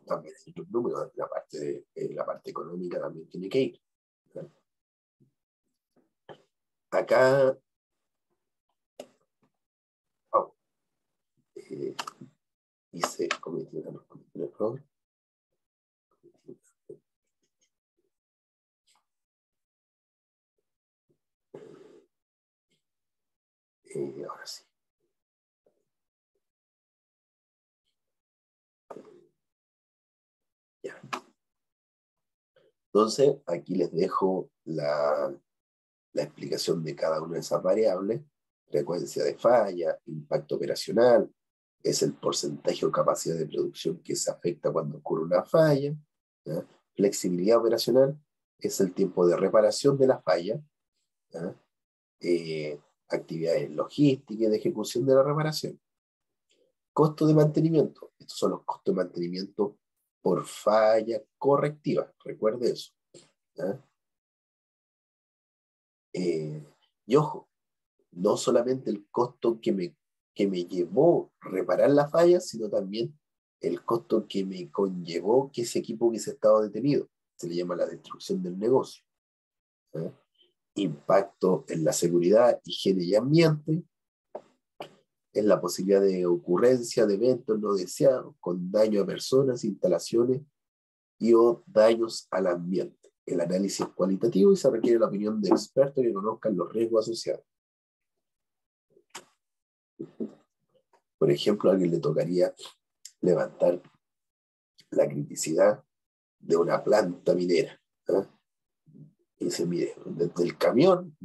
También hay otros números, la parte, eh, la parte económica también tiene que ir. Acá oh, eh, hice, cometí un error. Eh, ahora sí. Entonces, aquí les dejo la, explicación de cada una de esas variables, frecuencia de falla, impacto operacional, es el porcentaje o capacidad de producción que se afecta cuando ocurre una falla, flexibilidad operacional, es el tiempo de reparación de la falla, eh, actividades logísticas y de ejecución de la reparación. Costo de mantenimiento. Estos son los costos de mantenimiento por falla correctiva. Recuerde eso. Eh, y ojo, no solamente el costo que me, que me llevó reparar la falla, sino también el costo que me conllevó que ese equipo hubiese estado detenido. Se le llama la destrucción del negocio impacto en la seguridad, higiene y ambiente, en la posibilidad de ocurrencia de eventos no deseados con daño a personas, instalaciones y o daños al ambiente. El análisis cualitativo y se requiere la opinión de expertos que conozcan los riesgos asociados. Por ejemplo, a alguien le tocaría levantar la criticidad de una planta minera. ¿eh? Y dice, mire, desde el camión,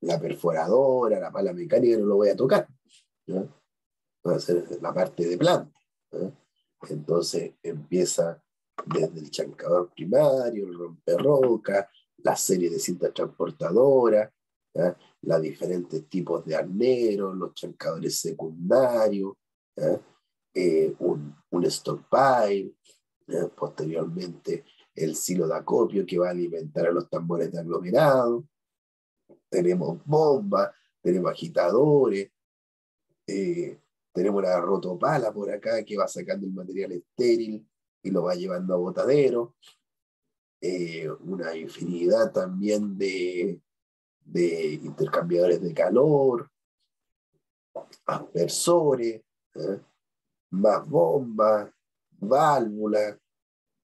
la perforadora, la pala mecánica no lo voy a tocar. Va a ser la parte de planta. Entonces empieza desde el chancador primario, el romperroca, la serie de cintas transportadoras, los diferentes tipos de arneros, los chancadores secundarios, eh, un, un stockpile, posteriormente el silo de acopio que va a alimentar a los tambores de aglomerado, tenemos bombas, tenemos agitadores, eh, tenemos la rotopala por acá que va sacando el material estéril y lo va llevando a botadero, eh, una infinidad también de, de intercambiadores de calor, aspersores, ¿eh? más bombas, válvulas,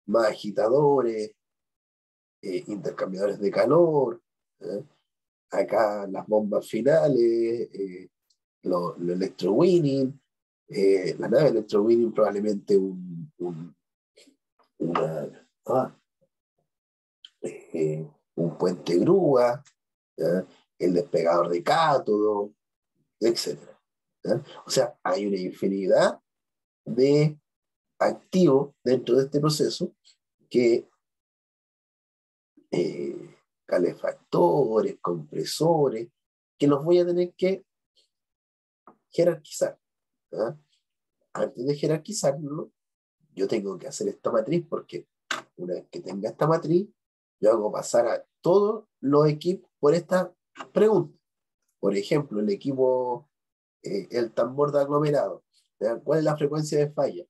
más agitadores, eh, intercambiadores de calor, acá las bombas finales, eh, lo, electrowinning, la nave electrowinning probablemente un, un, ah, un puente grúa, el despegador de cátodo, etc. O sea, hay una infinidad de activo dentro de este proceso que eh, calefactores, compresores, que los voy a tener que jerarquizar. ¿ah? Antes de jerarquizarlo, yo tengo que hacer esta matriz porque una vez que tenga esta matriz, yo hago pasar a todos los equipos por esta pregunta. Por ejemplo, el equipo, eh, el tambor de aglomerado. ¿Cuál es la frecuencia de falla?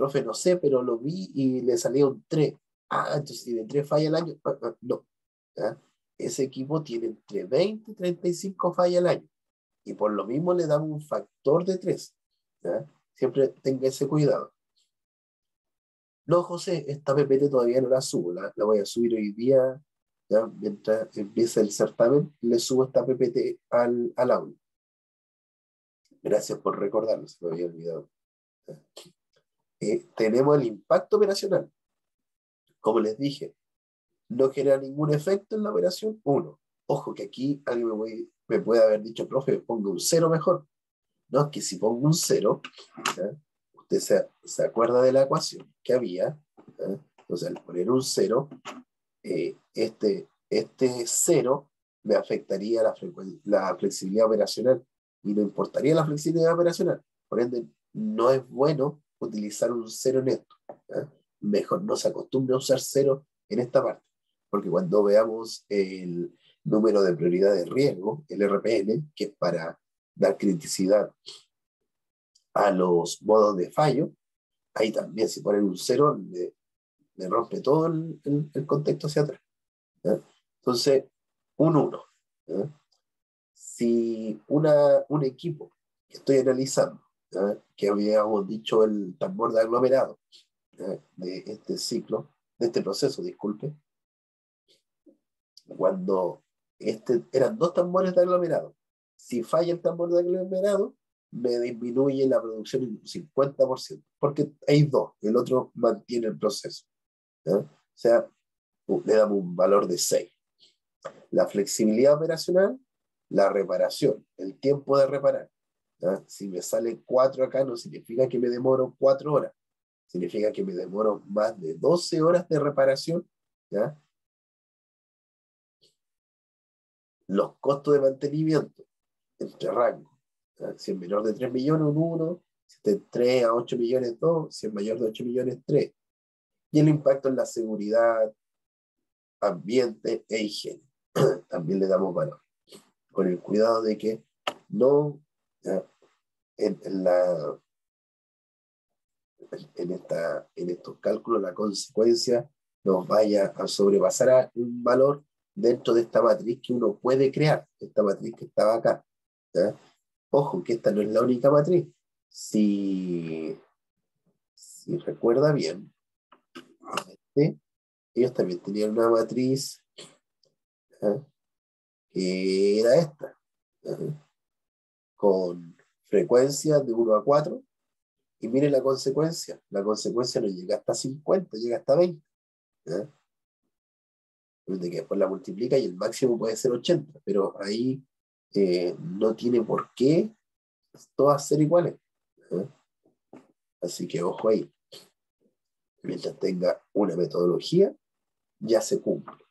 profe, no sé, pero lo vi y le salió un 3. Ah, entonces de 3 falla al año, ah, ah, no. Ese equipo tiene entre 20 y 35 fallas al año. Y por lo mismo le dan un factor de 3. Siempre tenga ese cuidado. No, José, esta PPT todavía no la subo, la, voy a subir hoy día, mientras empiece el certamen, le subo esta PPT al, al aula. Gracias por recordarlo, se me había olvidado. Eh, tenemos el impacto operacional. Como les dije, no genera ningún efecto en la operación, uno. Ojo que aquí alguien me, puede haber dicho, profe, ponga un cero mejor. No, es que si pongo un cero, usted se, se, acuerda de la ecuación que había, entonces al poner un cero, eh, este, este cero me afectaría la, la flexibilidad operacional y no importaría la flexibilidad operacional. Por ende, no es bueno utilizar un cero en esto. Mejor no se acostumbre a usar cero en esta parte, porque cuando veamos el número de prioridad de riesgo, el RPN, que es para dar criticidad a los modos de fallo, ahí también si ponen un cero, le, rompe todo el, contexto hacia atrás. Entonces, un 1. Si una, un equipo que estoy analizando, que habíamos dicho el tambor de aglomerado de este ciclo, de este proceso, disculpe, cuando este, eran dos tambores de aglomerado, si falla el tambor de aglomerado, me disminuye la producción un 50%, porque hay dos, el otro mantiene el proceso. O sea, le damos un valor de 6. La flexibilidad operacional, la reparación, el tiempo de reparar. Si me sale 4 acá, no significa que me demoro 4 horas, significa que me demoro más de 12 horas de reparación. ¿ya? Los costos de mantenimiento, entre rango. Si es menor de 3 millones, un 1. Si es de 3 a 8 millones, 2. Si es mayor de 8 millones, 3. Y el impacto en la seguridad, ambiente e higiene. (clears throat) También le damos valor. Con el cuidado de que no en, la, en, esta, en estos cálculos la consecuencia nos vaya a sobrepasar a un valor dentro de esta matriz que uno puede crear, esta matriz que estaba acá. Ojo, que esta no es la única matriz. Si, si recuerda bien, ellos también tenían una matriz que era esta, con frecuencia de 1 a 4, y miren la consecuencia, la consecuencia no llega hasta 50, llega hasta 20. De que después la multiplica y el máximo puede ser 80, pero ahí eh, no tiene por qué todas ser iguales. Así que ojo ahí. Mientras tenga una metodología, ya se cumple.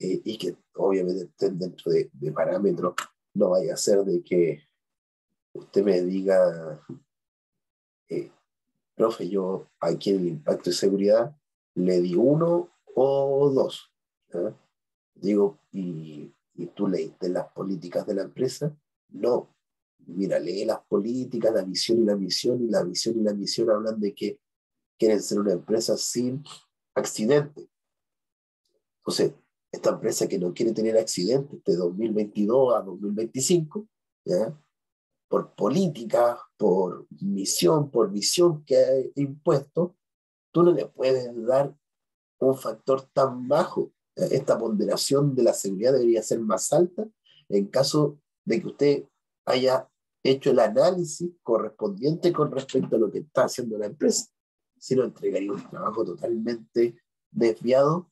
Eh, y que obviamente estén dentro de, de parámetros no vaya a ser de que usted me diga, eh, profe, yo aquí en el impacto de seguridad le di uno o dos. Digo, ¿y, ¿y tú leíste las políticas de la empresa? No. Mira, lee las políticas, la visión y la misión, y la visión y la misión hablan de que quieren ser una empresa sin accidente. Entonces, esta empresa que no quiere tener accidentes de 2022 a 2025, ¿ya? por política, por misión, por visión que ha impuesto, tú no le puedes dar un factor tan bajo. Esta ponderación de la seguridad debería ser más alta en caso de que usted haya hecho el análisis correspondiente con respecto a lo que está haciendo la empresa. Si no, entregaría un trabajo totalmente desviado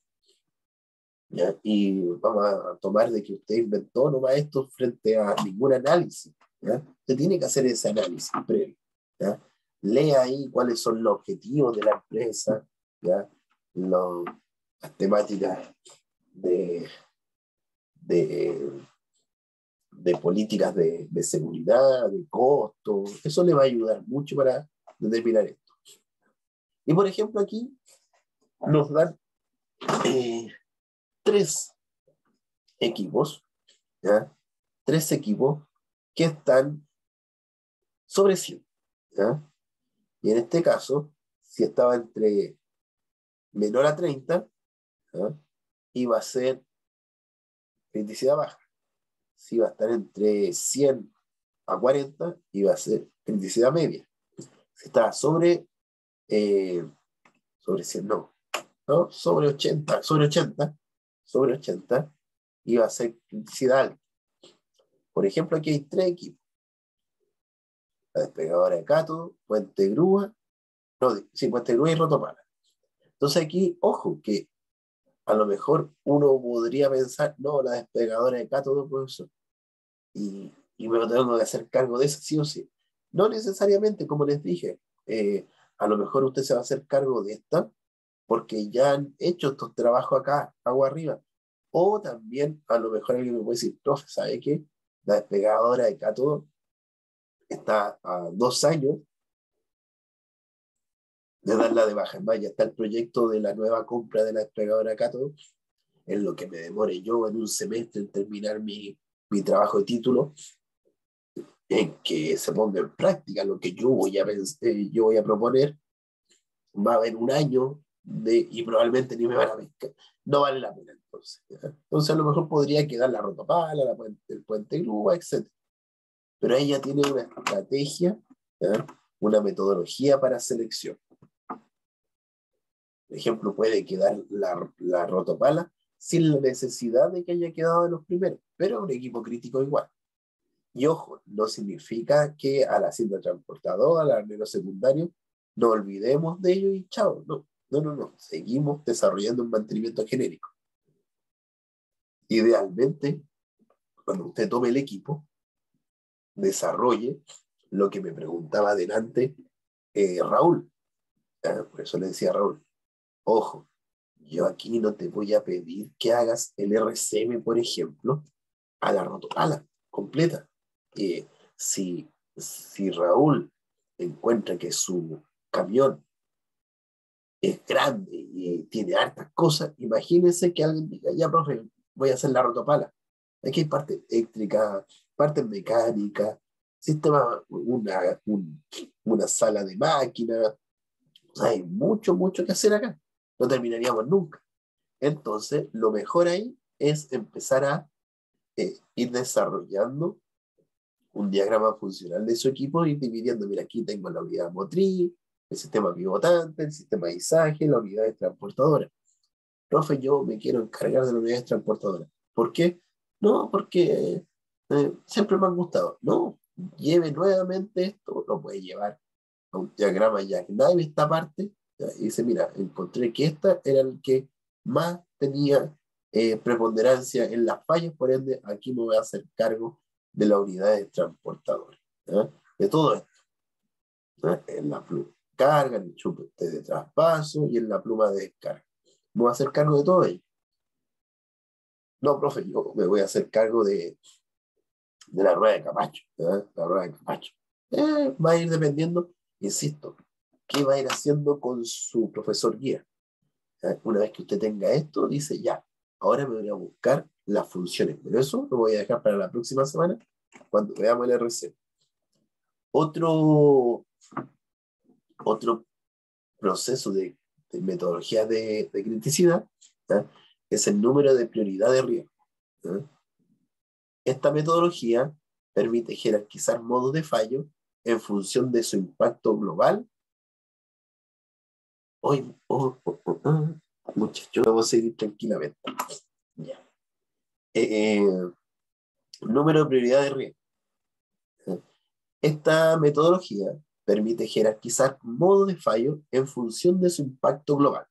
y vamos a tomar de que usted inventó nomás esto frente a ningún análisis. ¿ya? Usted tiene que hacer ese análisis previo. Lea ahí cuáles son los objetivos de la empresa, ¿ya? las temáticas de, de, políticas de, de, seguridad, de costo. Eso le va a ayudar mucho para determinar esto. Y por ejemplo, aquí nos dan eh, tres equipos, ¿ya? tres equipos que están sobre 100. ¿ya? Y en este caso, si estaba entre menor a 30, ¿ya? iba a ser criticidad baja. Si iba a estar entre 100 a 40, iba a ser criticidad media. Si estaba sobre, eh, sobre 100, no, no, sobre 80, sobre 80, sobre 80 iba a ser criticidad alta. Por ejemplo, aquí hay tres equipos. La despegadora de cátodo, puente grúa, no, sí, puente grúa y rotomala. Entonces aquí, ojo, que a lo mejor uno podría pensar, no, la despegadora de cátodo, profesor, y, y me tengo que hacer cargo de eso, sí o sí. No necesariamente, como les dije, eh, a lo mejor usted se va a hacer cargo de esta, porque ya han hecho estos trabajos acá, agua arriba. O también, a lo mejor alguien me puede decir, profe, ¿sabe qué? La despegadora de cátodo está a dos años de darla de baja. En está el proyecto de la nueva compra de la despegadora de cátodo, en lo que me demore yo en un semestre en terminar mi, mi trabajo de título. en que se ponga en práctica lo que yo voy a, eh, yo voy a proponer, va a haber un año de, y probablemente ni me van a pescar. No vale la pena entonces. Entonces a lo mejor podría quedar la rotopala, la el puente grúa, etc. Pero ella tiene una estrategia, una metodología para selección. Por ejemplo, puede quedar la, la rotopala sin la necesidad de que haya quedado de los primeros, pero un equipo crítico igual. Y ojo, no significa que a la cinta transportadora, al armero secundario, no olvidemos de ello y chao. No, no, no, no. Seguimos desarrollando un mantenimiento genérico. Idealmente, cuando usted tome el equipo, desarrolle lo que me preguntaba adelante eh, Raúl. Ah, por eso le decía Raúl, ojo, yo aquí no te voy a pedir que hagas el RCM, por ejemplo, a la rotopala completa si, si Raúl encuentra que su camión es grande y tiene hartas cosas, imagínense que alguien diga, ya, profe, voy a hacer la rotopala. Aquí hay parte eléctrica, parte mecánica, sistema, una, una sala de máquinas. hay mucho, mucho que hacer acá. No terminaríamos nunca. Entonces, lo mejor ahí es empezar a eh, ir desarrollando un diagrama funcional de su equipo y dividiendo, mira, aquí tengo la unidad motriz, el sistema pivotante, el sistema de izaje, la unidad de transportadora. Profe, yo me quiero encargar de la unidad de transportadora. ¿Por qué? No, porque eh, siempre me han gustado. No, lleve nuevamente esto, lo puede llevar a un diagrama ya nadie esta parte y dice, mira, encontré que esta era el que más tenía eh, preponderancia en las fallas, por ende, aquí me voy a hacer cargo de la unidad de transportadores, de todo esto. En la pluma carga, en el chupete de traspaso y en la pluma de descarga. voy a hacer cargo de todo ello. No, profe, yo me voy a hacer cargo de, de la rueda de capacho. La rueda de capacho. Eh, va a ir dependiendo, insisto, qué va a ir haciendo con su profesor guía. Una vez que usted tenga esto, dice ya, ahora me voy a buscar las funciones. Pero eso lo voy a dejar para la próxima semana cuando veamos el RC. Otro, otro proceso de, metodología de, criticidad es el número de prioridad de riesgo. Esta metodología permite jerarquizar modos de fallo en función de su impacto global. Hoy, oh, oh, oh, muchachos, vamos a seguir tranquilamente. Ya. Eh, eh, número de prioridad de riesgo. Esta metodología permite jerarquizar modos de fallo en función de su impacto global,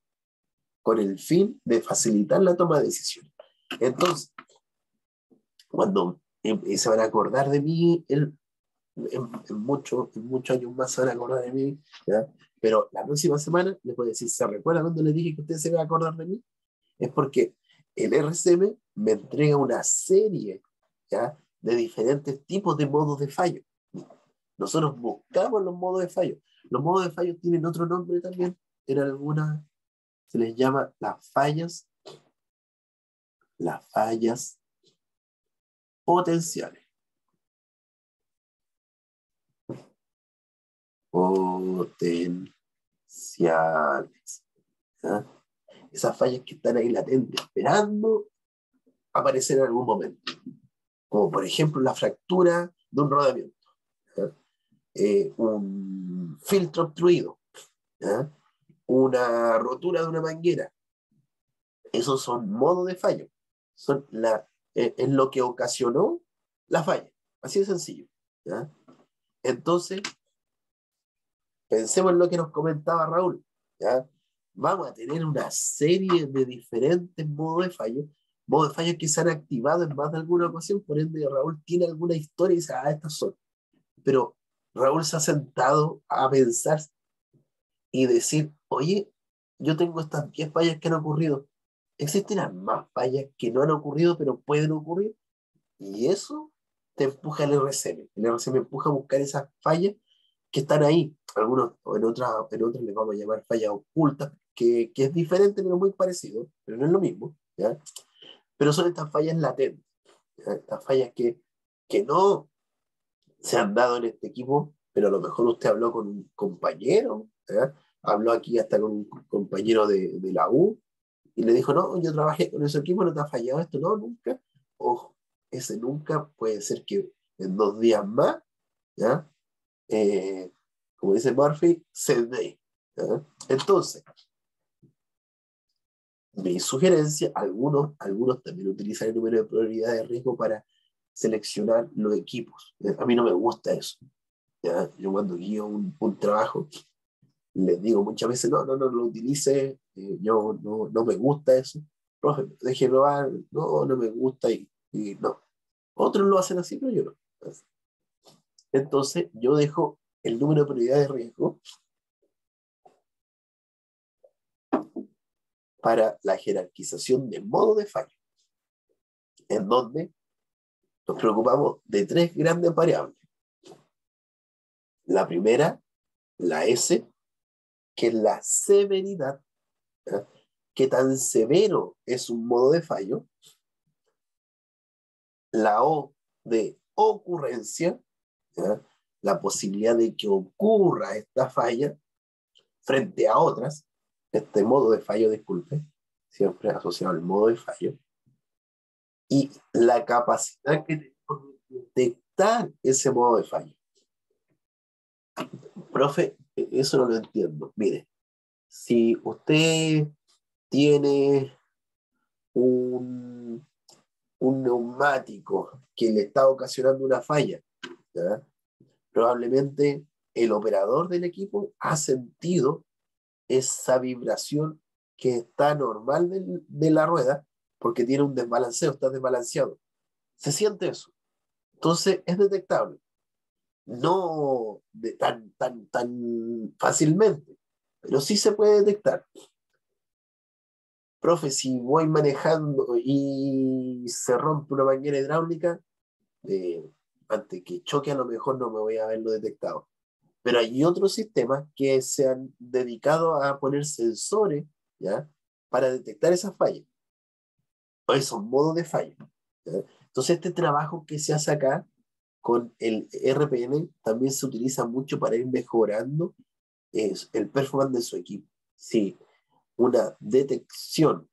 con el fin de facilitar la toma de decisiones. Entonces, cuando se van a acordar de mí, en, muchos años más se van a acordar de mí, pero la próxima semana les voy a decir, ¿se recuerda cuando les dije que usted se va a acordar de mí? Es porque el RCM me entrega una serie ¿ya? de diferentes tipos de modos de fallo. Nosotros buscamos los modos de fallo. Los modos de fallo tienen otro nombre también. En algunas se les llama las fallas, las fallas potenciales. Potenciales. esas fallas que están ahí latentes, esperando aparecer en algún momento. Como por ejemplo la fractura de un rodamiento, eh, un filtro obstruido, una rotura de una manguera. Esos son modos de fallo. Son la, eh, es lo que ocasionó la falla. Así de sencillo. Entonces, pensemos en lo que nos comentaba Raúl. vamos a tener una serie de diferentes modos de fallo, modos de fallo que se han activado en más de alguna ocasión, por ende Raúl tiene alguna historia y dice, ah, estas son. Pero Raúl se ha sentado a pensar y decir, oye, yo tengo estas 10 fallas que han ocurrido. Existen más fallas que no han ocurrido, pero pueden ocurrir. Y eso te empuja el RCM. El RCM empuja a buscar esas fallas que están ahí. Algunos, en otras, en otras les vamos a llamar fallas ocultas, que, que, es diferente, pero muy parecido, pero no es lo mismo, ¿ya? Pero son estas fallas latentes, estas fallas que, que no, se han dado en este equipo, pero a lo mejor usted habló con un compañero, ¿eh? habló aquí hasta con un compañero de, de, la U y le dijo, no, yo trabajé con ese equipo, no te ha fallado esto, no, nunca. Ojo, ese nunca puede ser que en dos días más, ¿ya? Eh, como dice Murphy, se dé. Entonces, mi sugerencia, algunos, algunos también utilizan el número de probabilidad de riesgo para seleccionar los equipos. A mí no me gusta eso. ¿ya? Yo cuando guío un, un, trabajo, les digo muchas veces, no, no, no, lo utilice, eh, yo no, no me gusta eso. Profe, deje probar, no, no me gusta y, y no. Otros lo hacen así, pero yo no. Entonces, yo dejo el número de prioridad de riesgo para la jerarquización de modo de fallo, en donde nos preocupamos de tres grandes variables. La primera, la S, que la severidad. ¿eh? ¿Qué tan severo es un modo de fallo? La O de ocurrencia, la posibilidad de que ocurra esta falla frente a otras, este modo de fallo, disculpe, siempre asociado al modo de fallo, y la capacidad que tenemos de detectar ese modo de fallo. Profe, eso no lo entiendo. Mire, si usted tiene un, un neumático que le está ocasionando una falla, probablemente el operador del equipo ha sentido esa vibración que está normal de, la rueda porque tiene un desbalanceo, está desbalanceado. Se siente eso. Entonces es detectable. No de tan, tan, tan fácilmente, pero sí se puede detectar. Profe, si voy manejando y se rompe una bañera hidráulica, eh, antes que choque a lo mejor no me voy a haberlo detectado. Pero hay otros sistemas que se han dedicado a poner sensores ¿ya? para detectar esas fallas. O esos modos de falla. Entonces, este trabajo que se hace acá con el RPN también se utiliza mucho para ir mejorando es, el performance de su equipo. Si una detección,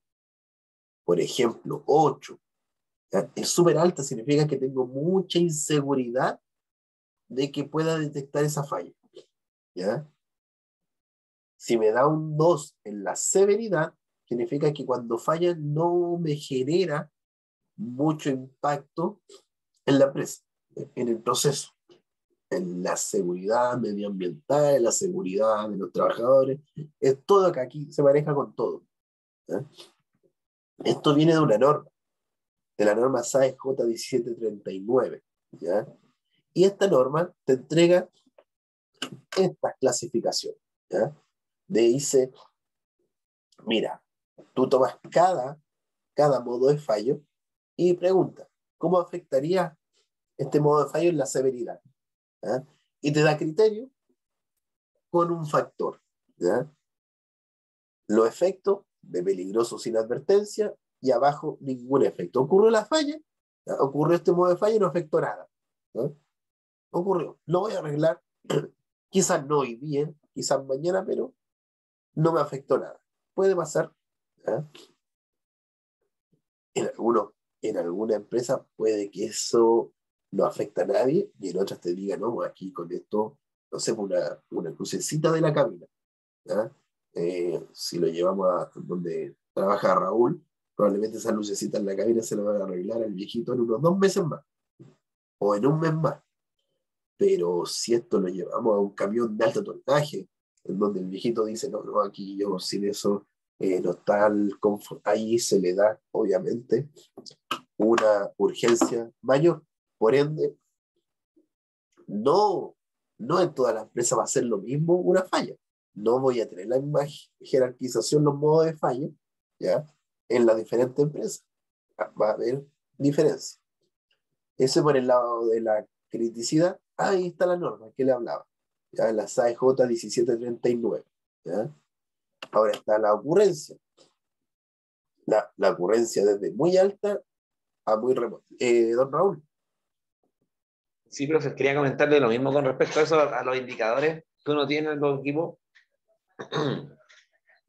por ejemplo, 8, es súper alta, significa que tengo mucha inseguridad de que pueda detectar esa falla. ¿ya? Si me da un 2 en la severidad, significa que cuando falla no me genera mucho impacto en la empresa, en el proceso, en la seguridad medioambiental, en la seguridad de los trabajadores, es todo que aquí se maneja con todo. Esto viene de una norma, de la norma SAE J1739, ¿ya? Y esta norma te entrega esta clasificación. ¿ya? De dice, mira, tú tomas cada, cada modo de fallo y pregunta, ¿cómo afectaría este modo de fallo en la severidad? Y te da criterio con un factor. ¿ya? Los efectos de peligroso sin advertencia y abajo ningún efecto. Ocurrió la falla, ¿ya? ocurrió este modo de fallo y no afectó nada. ¿ya? Ocurrió, lo voy a arreglar (clears throat) Quizás no hoy día, quizás mañana, pero no me afectó nada. Puede pasar. En, alguno, en alguna empresa puede que eso no afecte a nadie y en otras te digan, no, aquí con esto, no sé, una, una crucecita de la cabina. Eh, si lo llevamos a donde trabaja Raúl, probablemente esa lucecita en la cabina se la van a arreglar al viejito en unos dos meses más o en un mes más. Pero si esto lo llevamos a un camión de alto tonelaje, en donde el viejito dice, no, no, aquí yo sin eso eh, no está ahí se le da, obviamente, una urgencia mayor. Por ende, no, no en toda la empresa va a ser lo mismo una falla. No voy a tener la misma jerarquización, los modos de falla, ¿ya? En las diferentes empresas. Va a haber diferencia. Eso por el lado de la criticidad. Ahí está la norma que le hablaba, ya la SAEJ 1739. ¿ya? Ahora está la ocurrencia. La, la, ocurrencia desde muy alta a muy remota. Eh, don Raúl, Sí, profe, quería comentarle lo mismo con respecto a eso, a los indicadores que uno tiene en los equipos. (clears throat)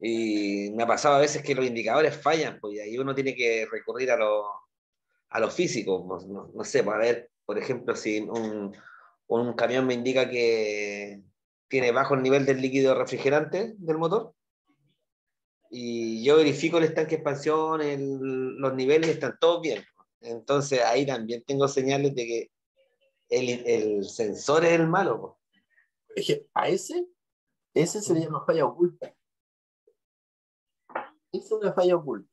Y me ha pasado a veces que los indicadores fallan, pues ahí uno tiene que recurrir a lo, a lo físico. Pues, no, no, sé, para pues, ver, por ejemplo, si un, un camión me indica que tiene bajo el nivel del líquido refrigerante del motor, y yo verifico el estanque de expansión, el, los niveles están todos bien. Entonces ahí también tengo señales de que el, el sensor es el malo. Es que a ese, ese se le llama falla oculta. Es una falla oculta.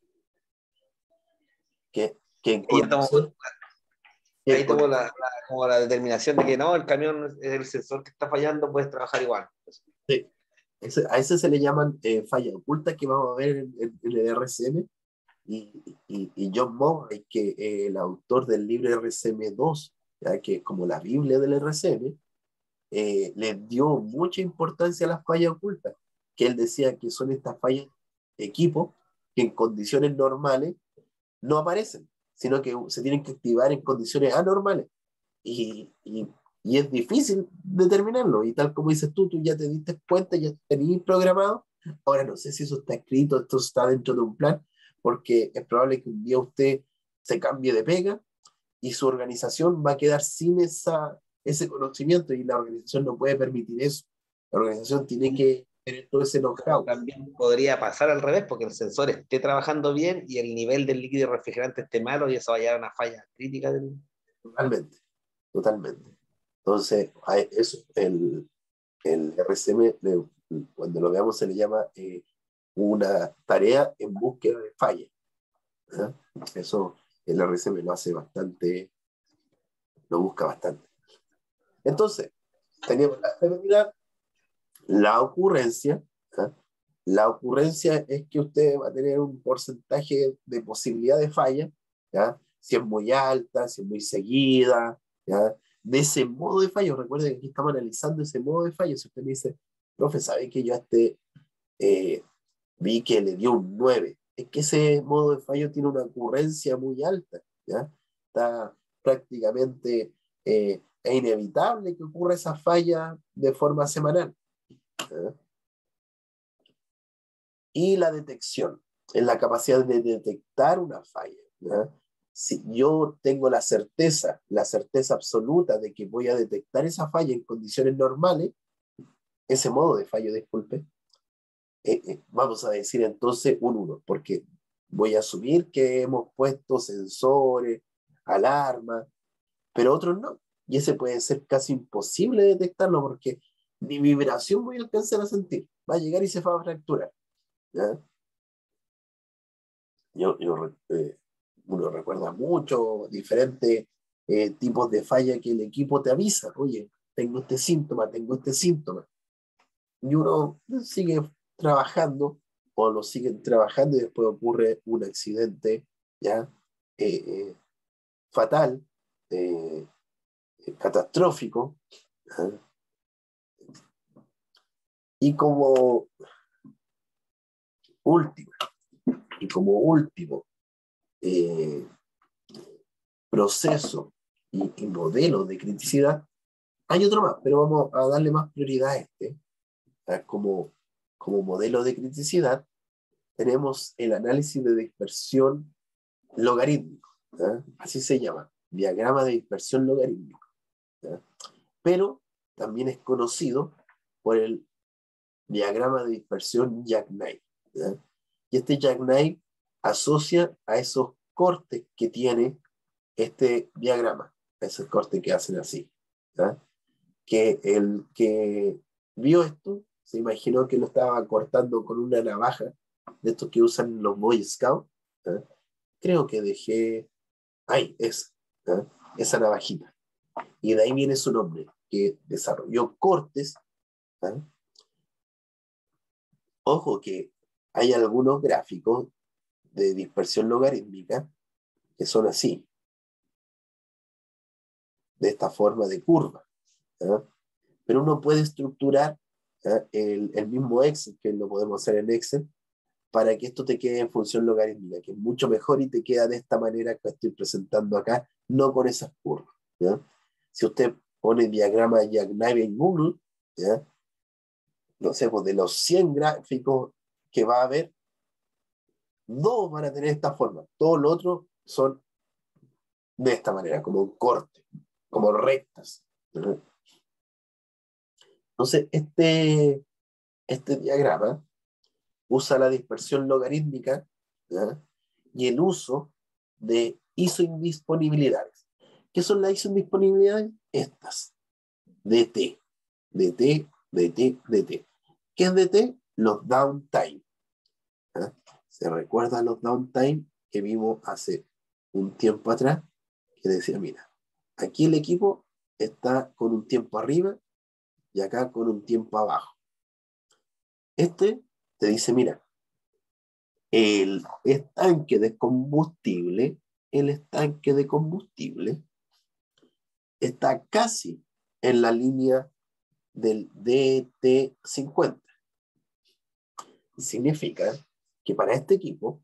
Que, que en ahí tomo, la, la, como la determinación de que no, el camión es el sensor que está fallando, puedes trabajar igual. Sí. Ese, a ese se le llaman eh, falla oculta que vamos a ver en, en, en el RCM. Y, y, y John Murray, que eh, el autor del libro RCM2, ya que como la Biblia del RCM, eh, le dio mucha importancia a las fallas ocultas, que él decía que son estas fallas equipo que en condiciones normales no aparecen, sino que se tienen que activar en condiciones anormales. Y, y, y, es difícil determinarlo. Y tal como dices tú, tú ya te diste cuenta, ya tenías programado. Ahora no sé si eso está escrito, esto está dentro de un plan, porque es probable que un día usted se cambie de pega y su organización va a quedar sin esa, ese conocimiento y la organización no puede permitir eso. La organización tiene que tener todo ese know-how. También podría pasar al revés, porque el sensor esté trabajando bien y el nivel del líquido refrigerante esté malo y eso vaya a una falla crítica. Del... Totalmente, totalmente. Entonces, eso, el, el RCM, cuando lo veamos, se le llama eh, una tarea en búsqueda de falla. ¿eh? Eso el RCM lo hace bastante, lo busca bastante. Entonces, teníamos la feminidad, la ocurrencia. ¿eh? La ocurrencia es que usted va a tener un porcentaje de posibilidad de falla, si es muy alta, si es muy seguida, ¿ya? de ese modo de fallo. Recuerden que aquí estamos analizando ese modo de fallo. Si usted me dice, profe, ¿sabe que yo este, eh, vi que le dio un 9? Es que ese modo de fallo tiene una ocurrencia muy alta. ¿ya? Está prácticamente eh, es inevitable que ocurra esa falla de forma semanal. ¿eh? Y la detección, es la capacidad de detectar una falla. ¿eh? Si yo tengo la certeza, la certeza absoluta de que voy a detectar esa falla en condiciones normales, ese modo de fallo, disculpe, eh, eh, vamos a decir entonces un 1, porque voy a asumir que hemos puesto sensores, alarmas, pero otros no. Y ese puede ser casi imposible detectarlo porque ni vibración voy a alcanzar a sentir. Va a llegar y se va a fracturar. ¿ya? Yo, yo eh, uno recuerda mucho diferentes eh, tipos de falla que el equipo te avisa. Oye, tengo este síntoma, tengo este síntoma. Y uno sigue trabajando o lo siguen trabajando y después ocurre un accidente ya eh, eh fatal eh, catastrófico. Y como último, y como último proceso y, y, modelo de criticidad, hay otro más, pero vamos a darle más prioridad a este. Como, como modelo de criticidad, tenemos el análisis de dispersión logarítmico, así se llama, diagrama de dispersión logarítmico. Pero también es conocido por el diagrama de dispersión Jackknife. Y este Jackknife asocia a esos cortes que tiene este diagrama, a esos cortes que hacen así. Que el que vio esto se imaginó que lo estaba cortando con una navaja de estos que usan los Boy Scouts. Creo que dejé. Ahí, esa, esa navajita. Y de ahí viene su nombre, que desarrolló cortes. ¿eh? Ojo que hay algunos gráficos de dispersión logarítmica que son así, de esta forma de curva. ¿eh? Pero uno puede estructurar el, el, mismo Excel, que lo podemos hacer en Excel, para que esto te quede en función logarítmica, que es mucho mejor y te queda de esta manera que estoy presentando acá, no con esas curvas. ¿ya? si usted pone diagrama de Jackknife en Google, ¿ya? no sé, pues de los 100 gráficos que va a haber, dos van a tener esta forma, todos los otros son de esta manera, como un corte, como rectas. Entonces, este, este diagrama usa la dispersión logarítmica y el uso de isoindisponibilidades. ¿Qué son las isoindisponibilidades? Estas. DT, DT, DT, DT. ¿Qué es DT? Los downtime. ¿Se recuerdan los downtime que vimos hace un tiempo atrás? Que decía, mira, aquí el equipo está con un tiempo arriba y acá con un tiempo abajo. Este te dice, mira, el estanque de combustible, el estanque de combustible está casi en la línea del DT50. Significa que para este equipo,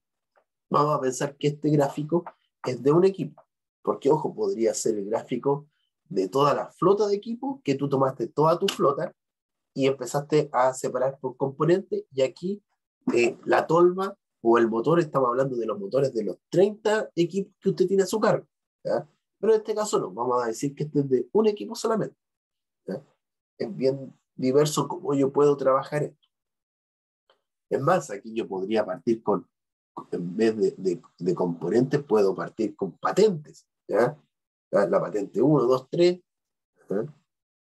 vamos a pensar que este gráfico es de un equipo, porque ojo, podría ser el gráfico de toda la flota de equipos, que tú tomaste toda tu flota y empezaste a separar por componentes, y aquí eh, la tolva o el motor, estamos hablando de los motores de los 30 equipos que usted tiene a su cargo. Pero en este caso no, vamos a decir que este es de un equipo solamente. Es bien diverso cómo yo puedo trabajar esto. Es más, aquí yo podría partir con, en vez de, de, componentes, puedo partir con patentes. La, patente 1, 2, 3. O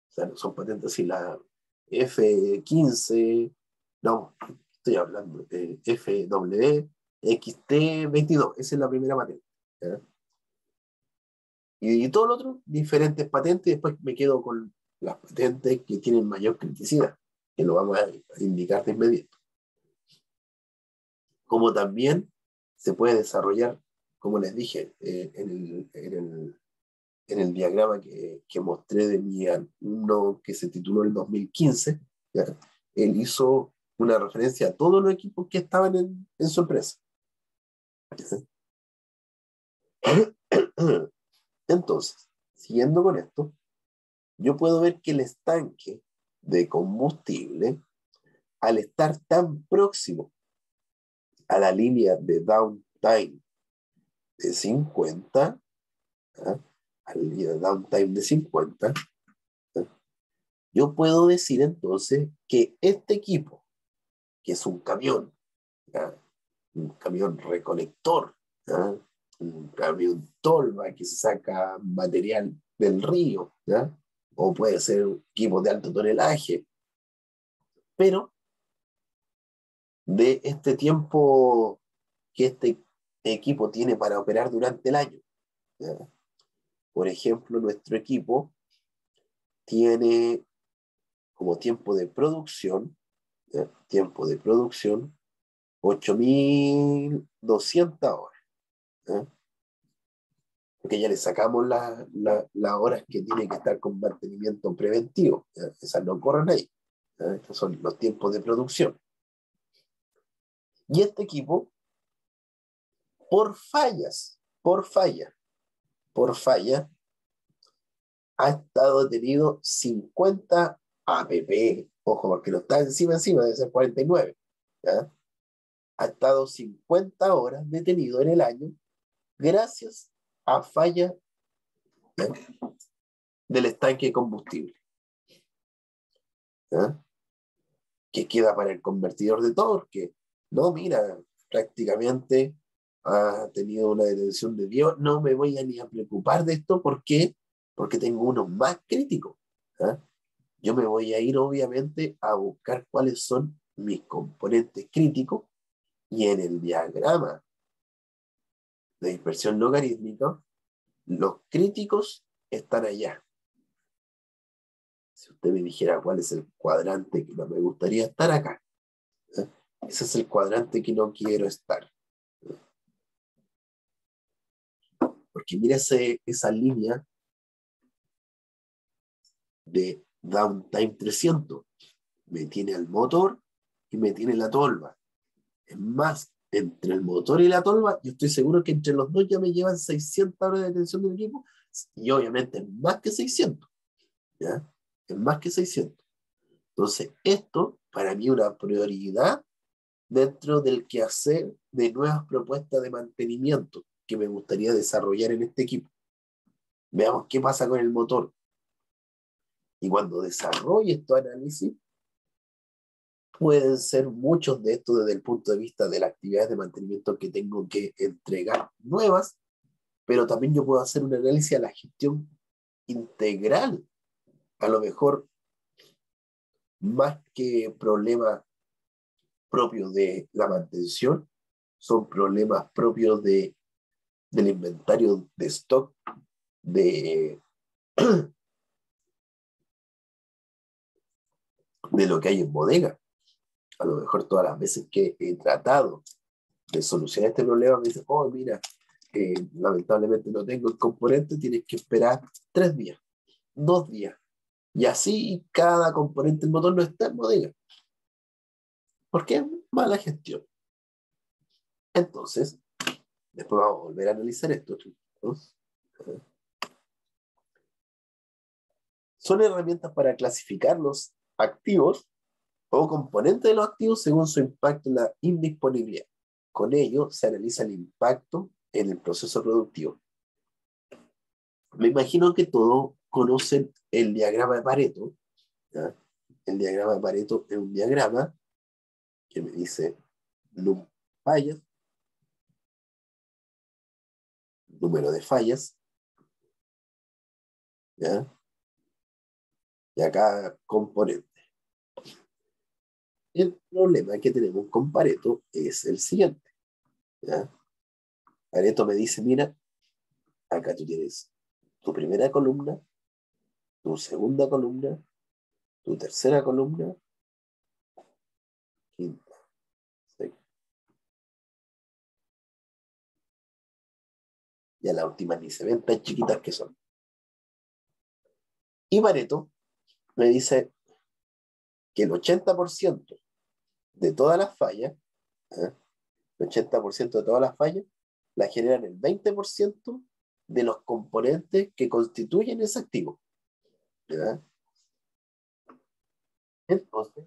sea, son patentes y la F15, no, estoy hablando FW, XT22, esa es la primera patente. Y, todo lo otro, diferentes patentes, y después me quedo con las patentes que tienen mayor criticidad, que lo vamos a indicar de inmediato. Como también se puede desarrollar, como les dije, eh, en, el, en, el, diagrama que, que, mostré de mi alumno que se tituló en 2015, él hizo una referencia a todos los equipos que estaban en, en su empresa. (coughs) Entonces, siguiendo con esto, yo puedo ver que el estanque de combustible, al estar tan próximo a la línea de downtime de 50, ¿ah? A la línea de downtime de 50, ¿ah? yo puedo decir entonces que este equipo que es un camión, un camión recolector, un camión tolva que saca material del río, o puede ser un equipo de alto tonelaje. Pero de este tiempo que este equipo tiene para operar durante el año. Por ejemplo, nuestro equipo tiene como tiempo de producción tiempo de producción, 8.200 horas. Porque ya le sacamos las horas que tiene que estar con mantenimiento preventivo. Esas no corren ahí. Estos son los tiempos de producción. Y este equipo, por fallas, por falla, por falla, ha estado detenido 50 APP ojo, porque no está encima, encima, debe ser 49, ¿ya? ha estado 50 horas detenido en el año gracias a falla del estanque de combustible. ¿ya? Que queda para el convertidor de torque. No, mira, prácticamente ha tenido una detención de Dios. No me voy a ni a preocupar de esto. ¿Por qué? Porque tengo uno más crítico. ¿ya? yo me voy a ir obviamente a buscar cuáles son mis componentes críticos y en el diagrama de dispersión logarítmica, los críticos están allá. Si usted me dijera cuál es el cuadrante que no me gustaría estar acá, ¿eh? ese es el cuadrante que no quiero estar. Mira esa línea de downtime 300. Me tiene al motor y me tiene la tolva. Es más, entre el motor y la tolva, yo estoy seguro que entre los dos ya me llevan 600 horas de detención del equipo Y obviamente es más que 600. ¿ya? Es más que 600. Entonces, esto para mí es una prioridad dentro del quehacer de nuevas propuestas de mantenimiento que me gustaría desarrollar en este equipo. Veamos qué pasa con el motor. Y cuando desarrolle estos análisis, pueden ser muchos de estos desde el punto de vista de las actividades de mantenimiento que tengo que entregar nuevas, pero también yo puedo hacer un análisis a la gestión integral. A lo mejor, más que problemas propios de la mantención, son problemas propios de, del inventario de stock, de, (clears throat) de lo que hay en bodega. A lo mejor todas las veces que he tratado de solucionar este problema me dicen, oh, mira, eh, lamentablemente no tengo el componente, tienes que esperar tres días, dos días. Y así cada componente del motor no está en bodega. Porque es mala gestión. Entonces, después vamos a volver a analizar esto. Son herramientas para clasificar los activos o componentes de los activos según su impacto en la indisponibilidad. Con ello se analiza el impacto en el proceso productivo. Me imagino que todos conocen el diagrama de Pareto. El diagrama de Pareto es un diagrama que me dice fallas, número de fallas, ¿ya? Y acá componente. El problema que tenemos con Pareto es el siguiente. ¿ya? Pareto me dice, mira, acá tú tienes tu primera columna, tu segunda columna, tu tercera columna, Y a la última ni se ven tan chiquitas que son. Y Pareto me dice que el 80% de todas las fallas, ¿eh? el 80% de todas las fallas, la generan el 20% de los componentes que constituyen ese activo. ¿verdad? Entonces,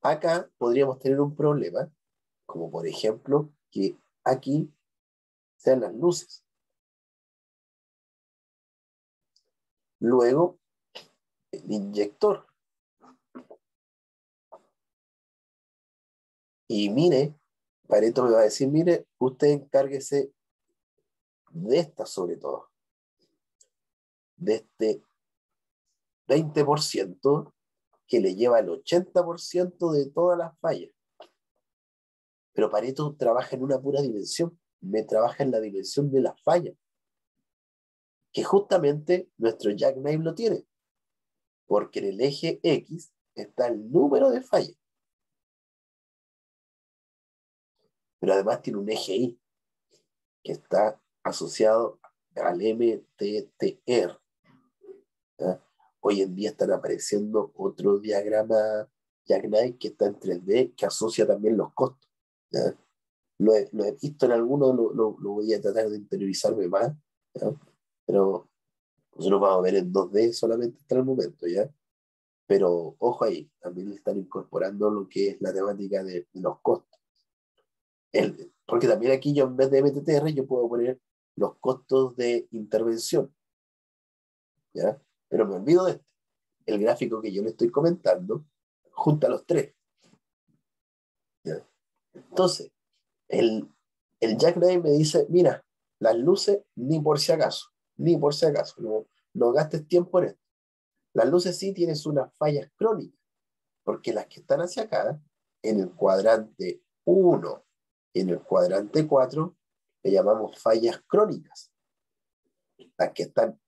acá podríamos tener un problema, como por ejemplo que aquí sean las luces. Luego, el inyector. Y mire, Pareto me va a decir, mire, usted encárguese de esta sobre todo, de este 20% que le lleva el 80% de todas las fallas. Pero Pareto trabaja en una pura dimensión, me trabaja en la dimensión de las fallas, que justamente nuestro jackknife lo tiene, porque en el eje X está el número de fallas. Pero además tiene un eje Y, que está asociado al MTTR. Hoy en día están apareciendo otro diagrama Jackknife que está en 3D que asocia también los costos. Lo, he, visto en algunos, lo, lo, voy a tratar de interiorizarme más, pero nosotros vamos a ver en 2D solamente hasta el momento, ¿ya? Pero ojo ahí, también están incorporando lo que es la temática de, los costos. El, porque también aquí yo en vez de MTTR yo puedo poner los costos de intervención. ¿Ya? Pero me olvido de este. El gráfico que yo le estoy comentando junta los tres. ¿Ya? Entonces, el, el Jack Knight me dice, mira, las luces ni por si acaso, ni por si acaso, no, gastes tiempo en esto. Las luces sí tienes unas fallas crónicas, porque las que están hacia acá, en el cuadrante 1 y en el cuadrante 4, le llamamos fallas crónicas. Las que están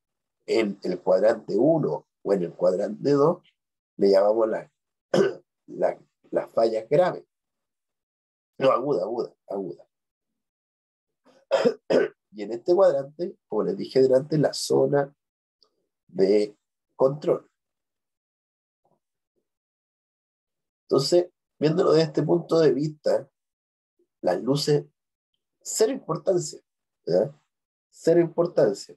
en el cuadrante 1 o en el cuadrante 2, le llamamos las (clears throat) la, la fallas graves. No, aguda, aguda, aguda. (clears throat) y en este cuadrante, como les dije delante, la zona de control. Entonces, viéndolo desde este punto de vista, las luces cero importancia, ¿verdad? Cero importancia.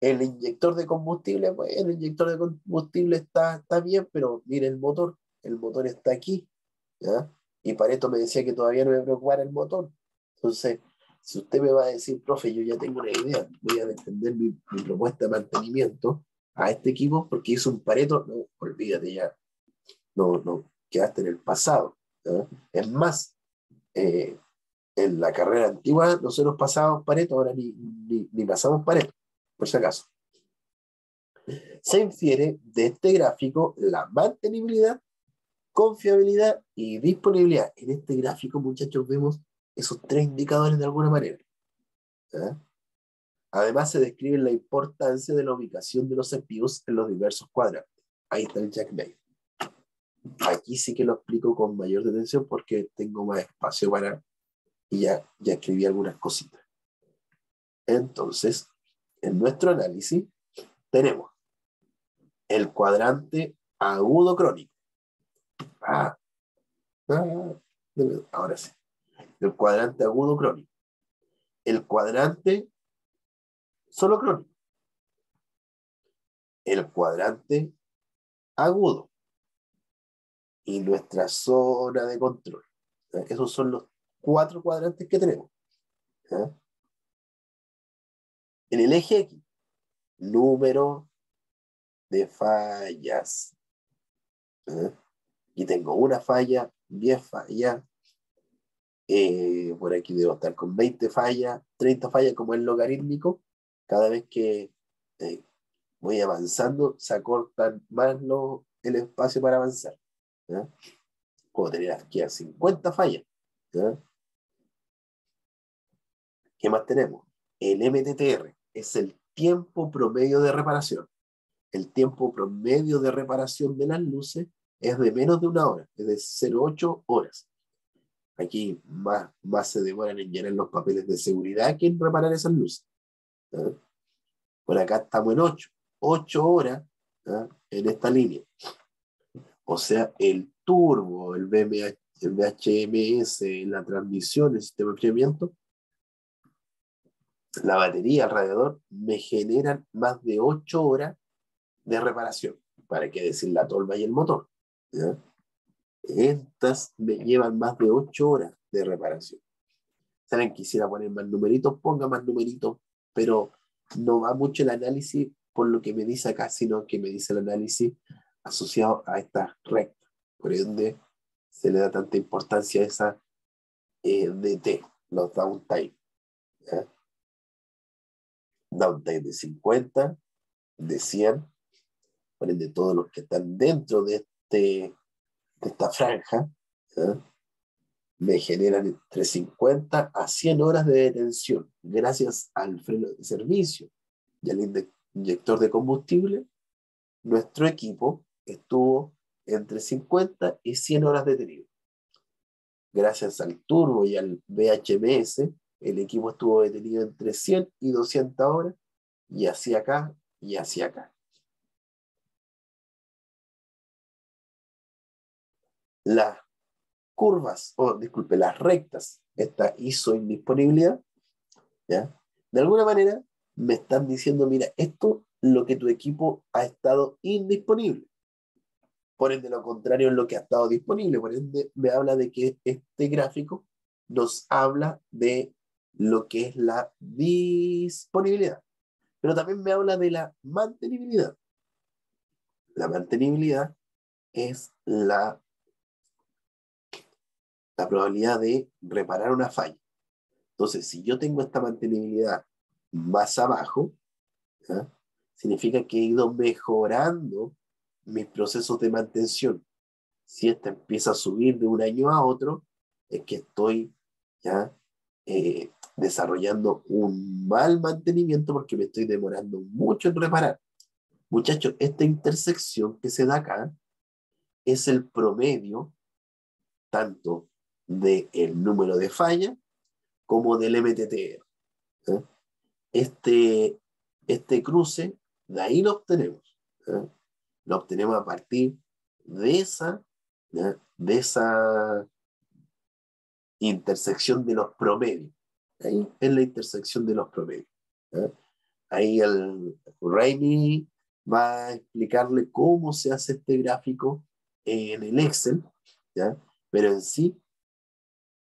El inyector de combustible, bueno, el inyector de combustible está, está bien, pero mire el motor, el motor está aquí, ¿ya? Y Pareto me decía que todavía no me preocupara el motor. Entonces, si usted me va a decir, profe, yo ya tengo una idea, voy a defender mi, mi propuesta de mantenimiento a este equipo porque hizo un Pareto, no, olvídate ya, no, no, quedaste en el pasado. Es más, eh, en la carrera antigua nosotros pasábamos Pareto, ahora ni, ni, ni pasamos Pareto, por si acaso. Se infiere de este gráfico la mantenibilidad, confiabilidad y disponibilidad. En este gráfico, muchachos, vemos esos tres indicadores de alguna manera. Además, se describe la importancia de la ubicación de los CPUs en los diversos cuadrantes. Ahí está el jackknife. Aquí sí que lo explico con mayor detención porque tengo más espacio para... Y ya, ya escribí algunas cositas. Entonces, en nuestro análisis tenemos el cuadrante agudo crónico. Ah, ah, ahora sí. El cuadrante agudo crónico. El cuadrante solo crónico. El cuadrante agudo. Y nuestra zona de control. Esos son los cuatro cuadrantes que tenemos. En el eje X, número de fallas. Y tengo una falla, 10 fallas. Eh, por aquí debo estar con 20 fallas, 30 fallas como el logarítmico. Cada vez que eh, voy avanzando, se acortan más lo, el espacio para avanzar. Puedo tener aquí a 50 fallas. ¿Qué más tenemos? El MTTR es el tiempo promedio de reparación. El tiempo promedio de reparación de las luces es de menos de una hora, es de 0,8 horas. Aquí más, más se demoran en llenar los papeles de seguridad que en reparar esas luces. Por acá estamos en 8, 8 horas en esta línea. O sea, el turbo, el, BMH, el BHMS, la transmisión, el sistema de enfriamiento, la batería alrededor me generan más de 8 horas de reparación. ¿Para qué decir la tolva y el motor? Estas me llevan más de 8 horas de reparación. Saben, quisiera poner más numeritos, ponga más numeritos, pero no va mucho el análisis por lo que me dice acá, sino que me dice el análisis asociado a esta recta. Por ende, se le da tanta importancia a esa eh, DT, los downtime. ¿ya? downtime de 50, de 100, por ende todos los que están dentro de, este, esta franja, me generan entre 50 a 100 horas de detención gracias al freno de servicio y al inyector de combustible. Nuestro equipo estuvo entre 50 y 100 horas detenido. Gracias al turbo y al VHMS, el equipo estuvo detenido entre 100 y 200 horas, y hacia acá, y hacia acá. Las curvas, o disculpe, las rectas, esta ISO indisponibilidad, ¿ya? De alguna manera me están diciendo, mira, esto lo que tu equipo ha estado indisponible. Por ende, lo contrario es lo que ha estado disponible. Por ende, me habla de que este gráfico nos habla de lo que es la disponibilidad. Pero también me habla de la mantenibilidad. La mantenibilidad es la, la probabilidad de reparar una falla. Entonces, si yo tengo esta mantenibilidad más abajo, significa que he ido mejorando mis procesos de mantención. Si esta empieza a subir de un año a otro, es que estoy ya eh, desarrollando un mal mantenimiento porque me estoy demorando mucho en reparar. Muchachos, esta intersección que se da acá es el promedio tanto del número de fallas como del MTTR. ¿eh? Este, este cruce, de ahí lo obtenemos. ¿eh? Lo obtenemos a partir de esa, de esa intersección de los promedios. Ahí es la intersección de los promedios. ahí el Rainy va a explicarle cómo se hace este gráfico en el Excel. Pero en sí,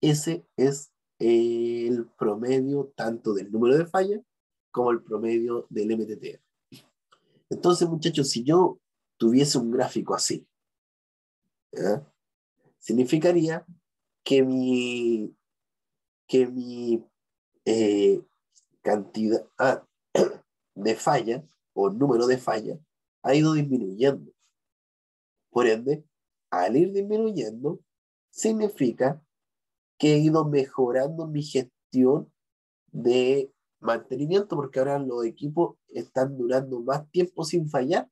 ese es el promedio tanto del número de fallas como el promedio del MTTR. Entonces, muchachos, si yo tuviese un gráfico así, significaría que mi, que mi eh, cantidad (clears throat) de fallas o número de fallas ha ido disminuyendo. Por ende, al ir disminuyendo, significa que he ido mejorando mi gestión de mantenimiento, porque ahora los equipos están durando más tiempo sin fallar.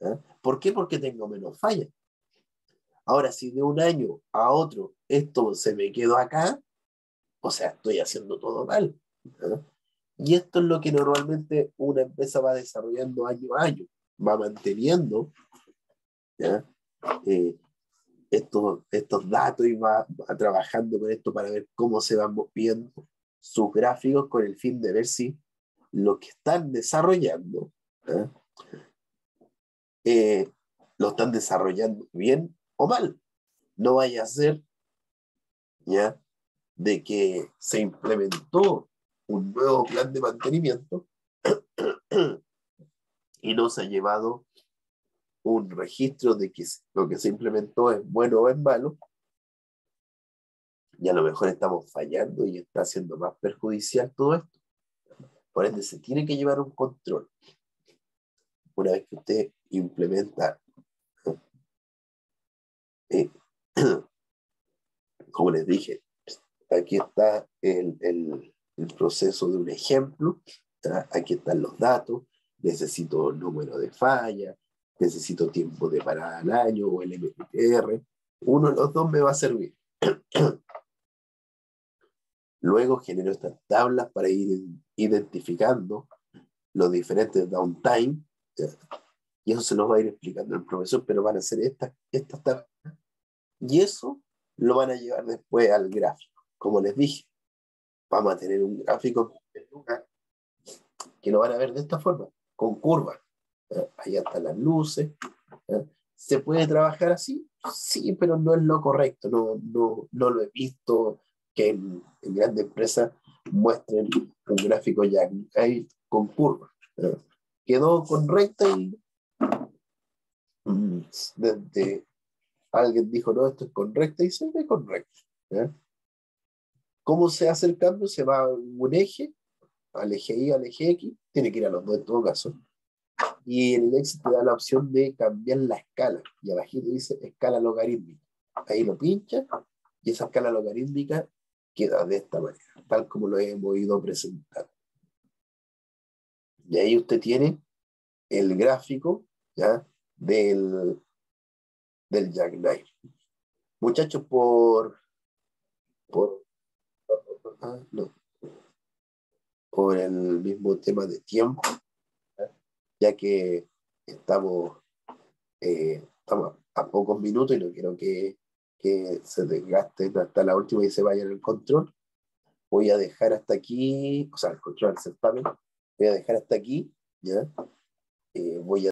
¿eh? ¿Por qué? Porque tengo menos fallas. Ahora, si de un año a otro esto se me quedó acá, o sea, estoy haciendo todo mal. ¿eh? Y esto es lo que normalmente una empresa va desarrollando año a año, va manteniendo. Eh, estos, estos datos y va, trabajando con esto para ver cómo se van moviendo sus gráficos con el fin de ver si lo que están desarrollando eh, lo están desarrollando bien o mal. No vaya a ser ya de que se implementó un nuevo plan de mantenimiento (clears throat) y nos ha llevado un registro de que lo que se implementó es bueno o es malo, y a lo mejor estamos fallando y está siendo más perjudicial todo esto. Por ende, se tiene que llevar un control. Una vez que usted implementa, eh, (coughs) como les dije, aquí está el, el, el proceso de un ejemplo, aquí están los datos, necesito número de falla, necesito tiempo de parada al año o el MTR, uno de los dos me va a servir. (clears throat) Luego genero estas tablas para ir identificando los diferentes downtime, y eso se los va a ir explicando el profesor, pero van a ser estas, estas tablas. Y eso lo van a llevar después al gráfico. Como les dije, vamos a tener un gráfico que lo van a ver de esta forma, con curvas. Ahí están las luces. ¿Se puede trabajar así? Sí, pero no es lo correcto. No, no, no lo he visto que en, grandes empresas muestren un gráfico ya ahí con curvas. Quedó con recta y mm, alguien dijo, no, esto es con recta y se ve con. ¿Cómo se hace el cambio? Se va a un eje, al eje Y, al eje X, tiene que ir a los dos en todo caso. Y el Excel te da la opción de cambiar la escala. Y abajito dice escala logarítmica. Ahí lo pincha y esa escala logarítmica queda de esta manera, tal como lo hemos ido presentando. Y ahí usted tiene el gráfico ¿ya? del, del jackknife. Muchachos, por, por Ah, no. Por el mismo tema de tiempo, ya que estamos, eh, estamos a pocos minutos y no quiero que, que se desgasten hasta la última y se vayan el control. Voy a dejar hasta aquí, o sea, el control del certamen, voy a dejar hasta aquí, ¿ya? Eh, voy a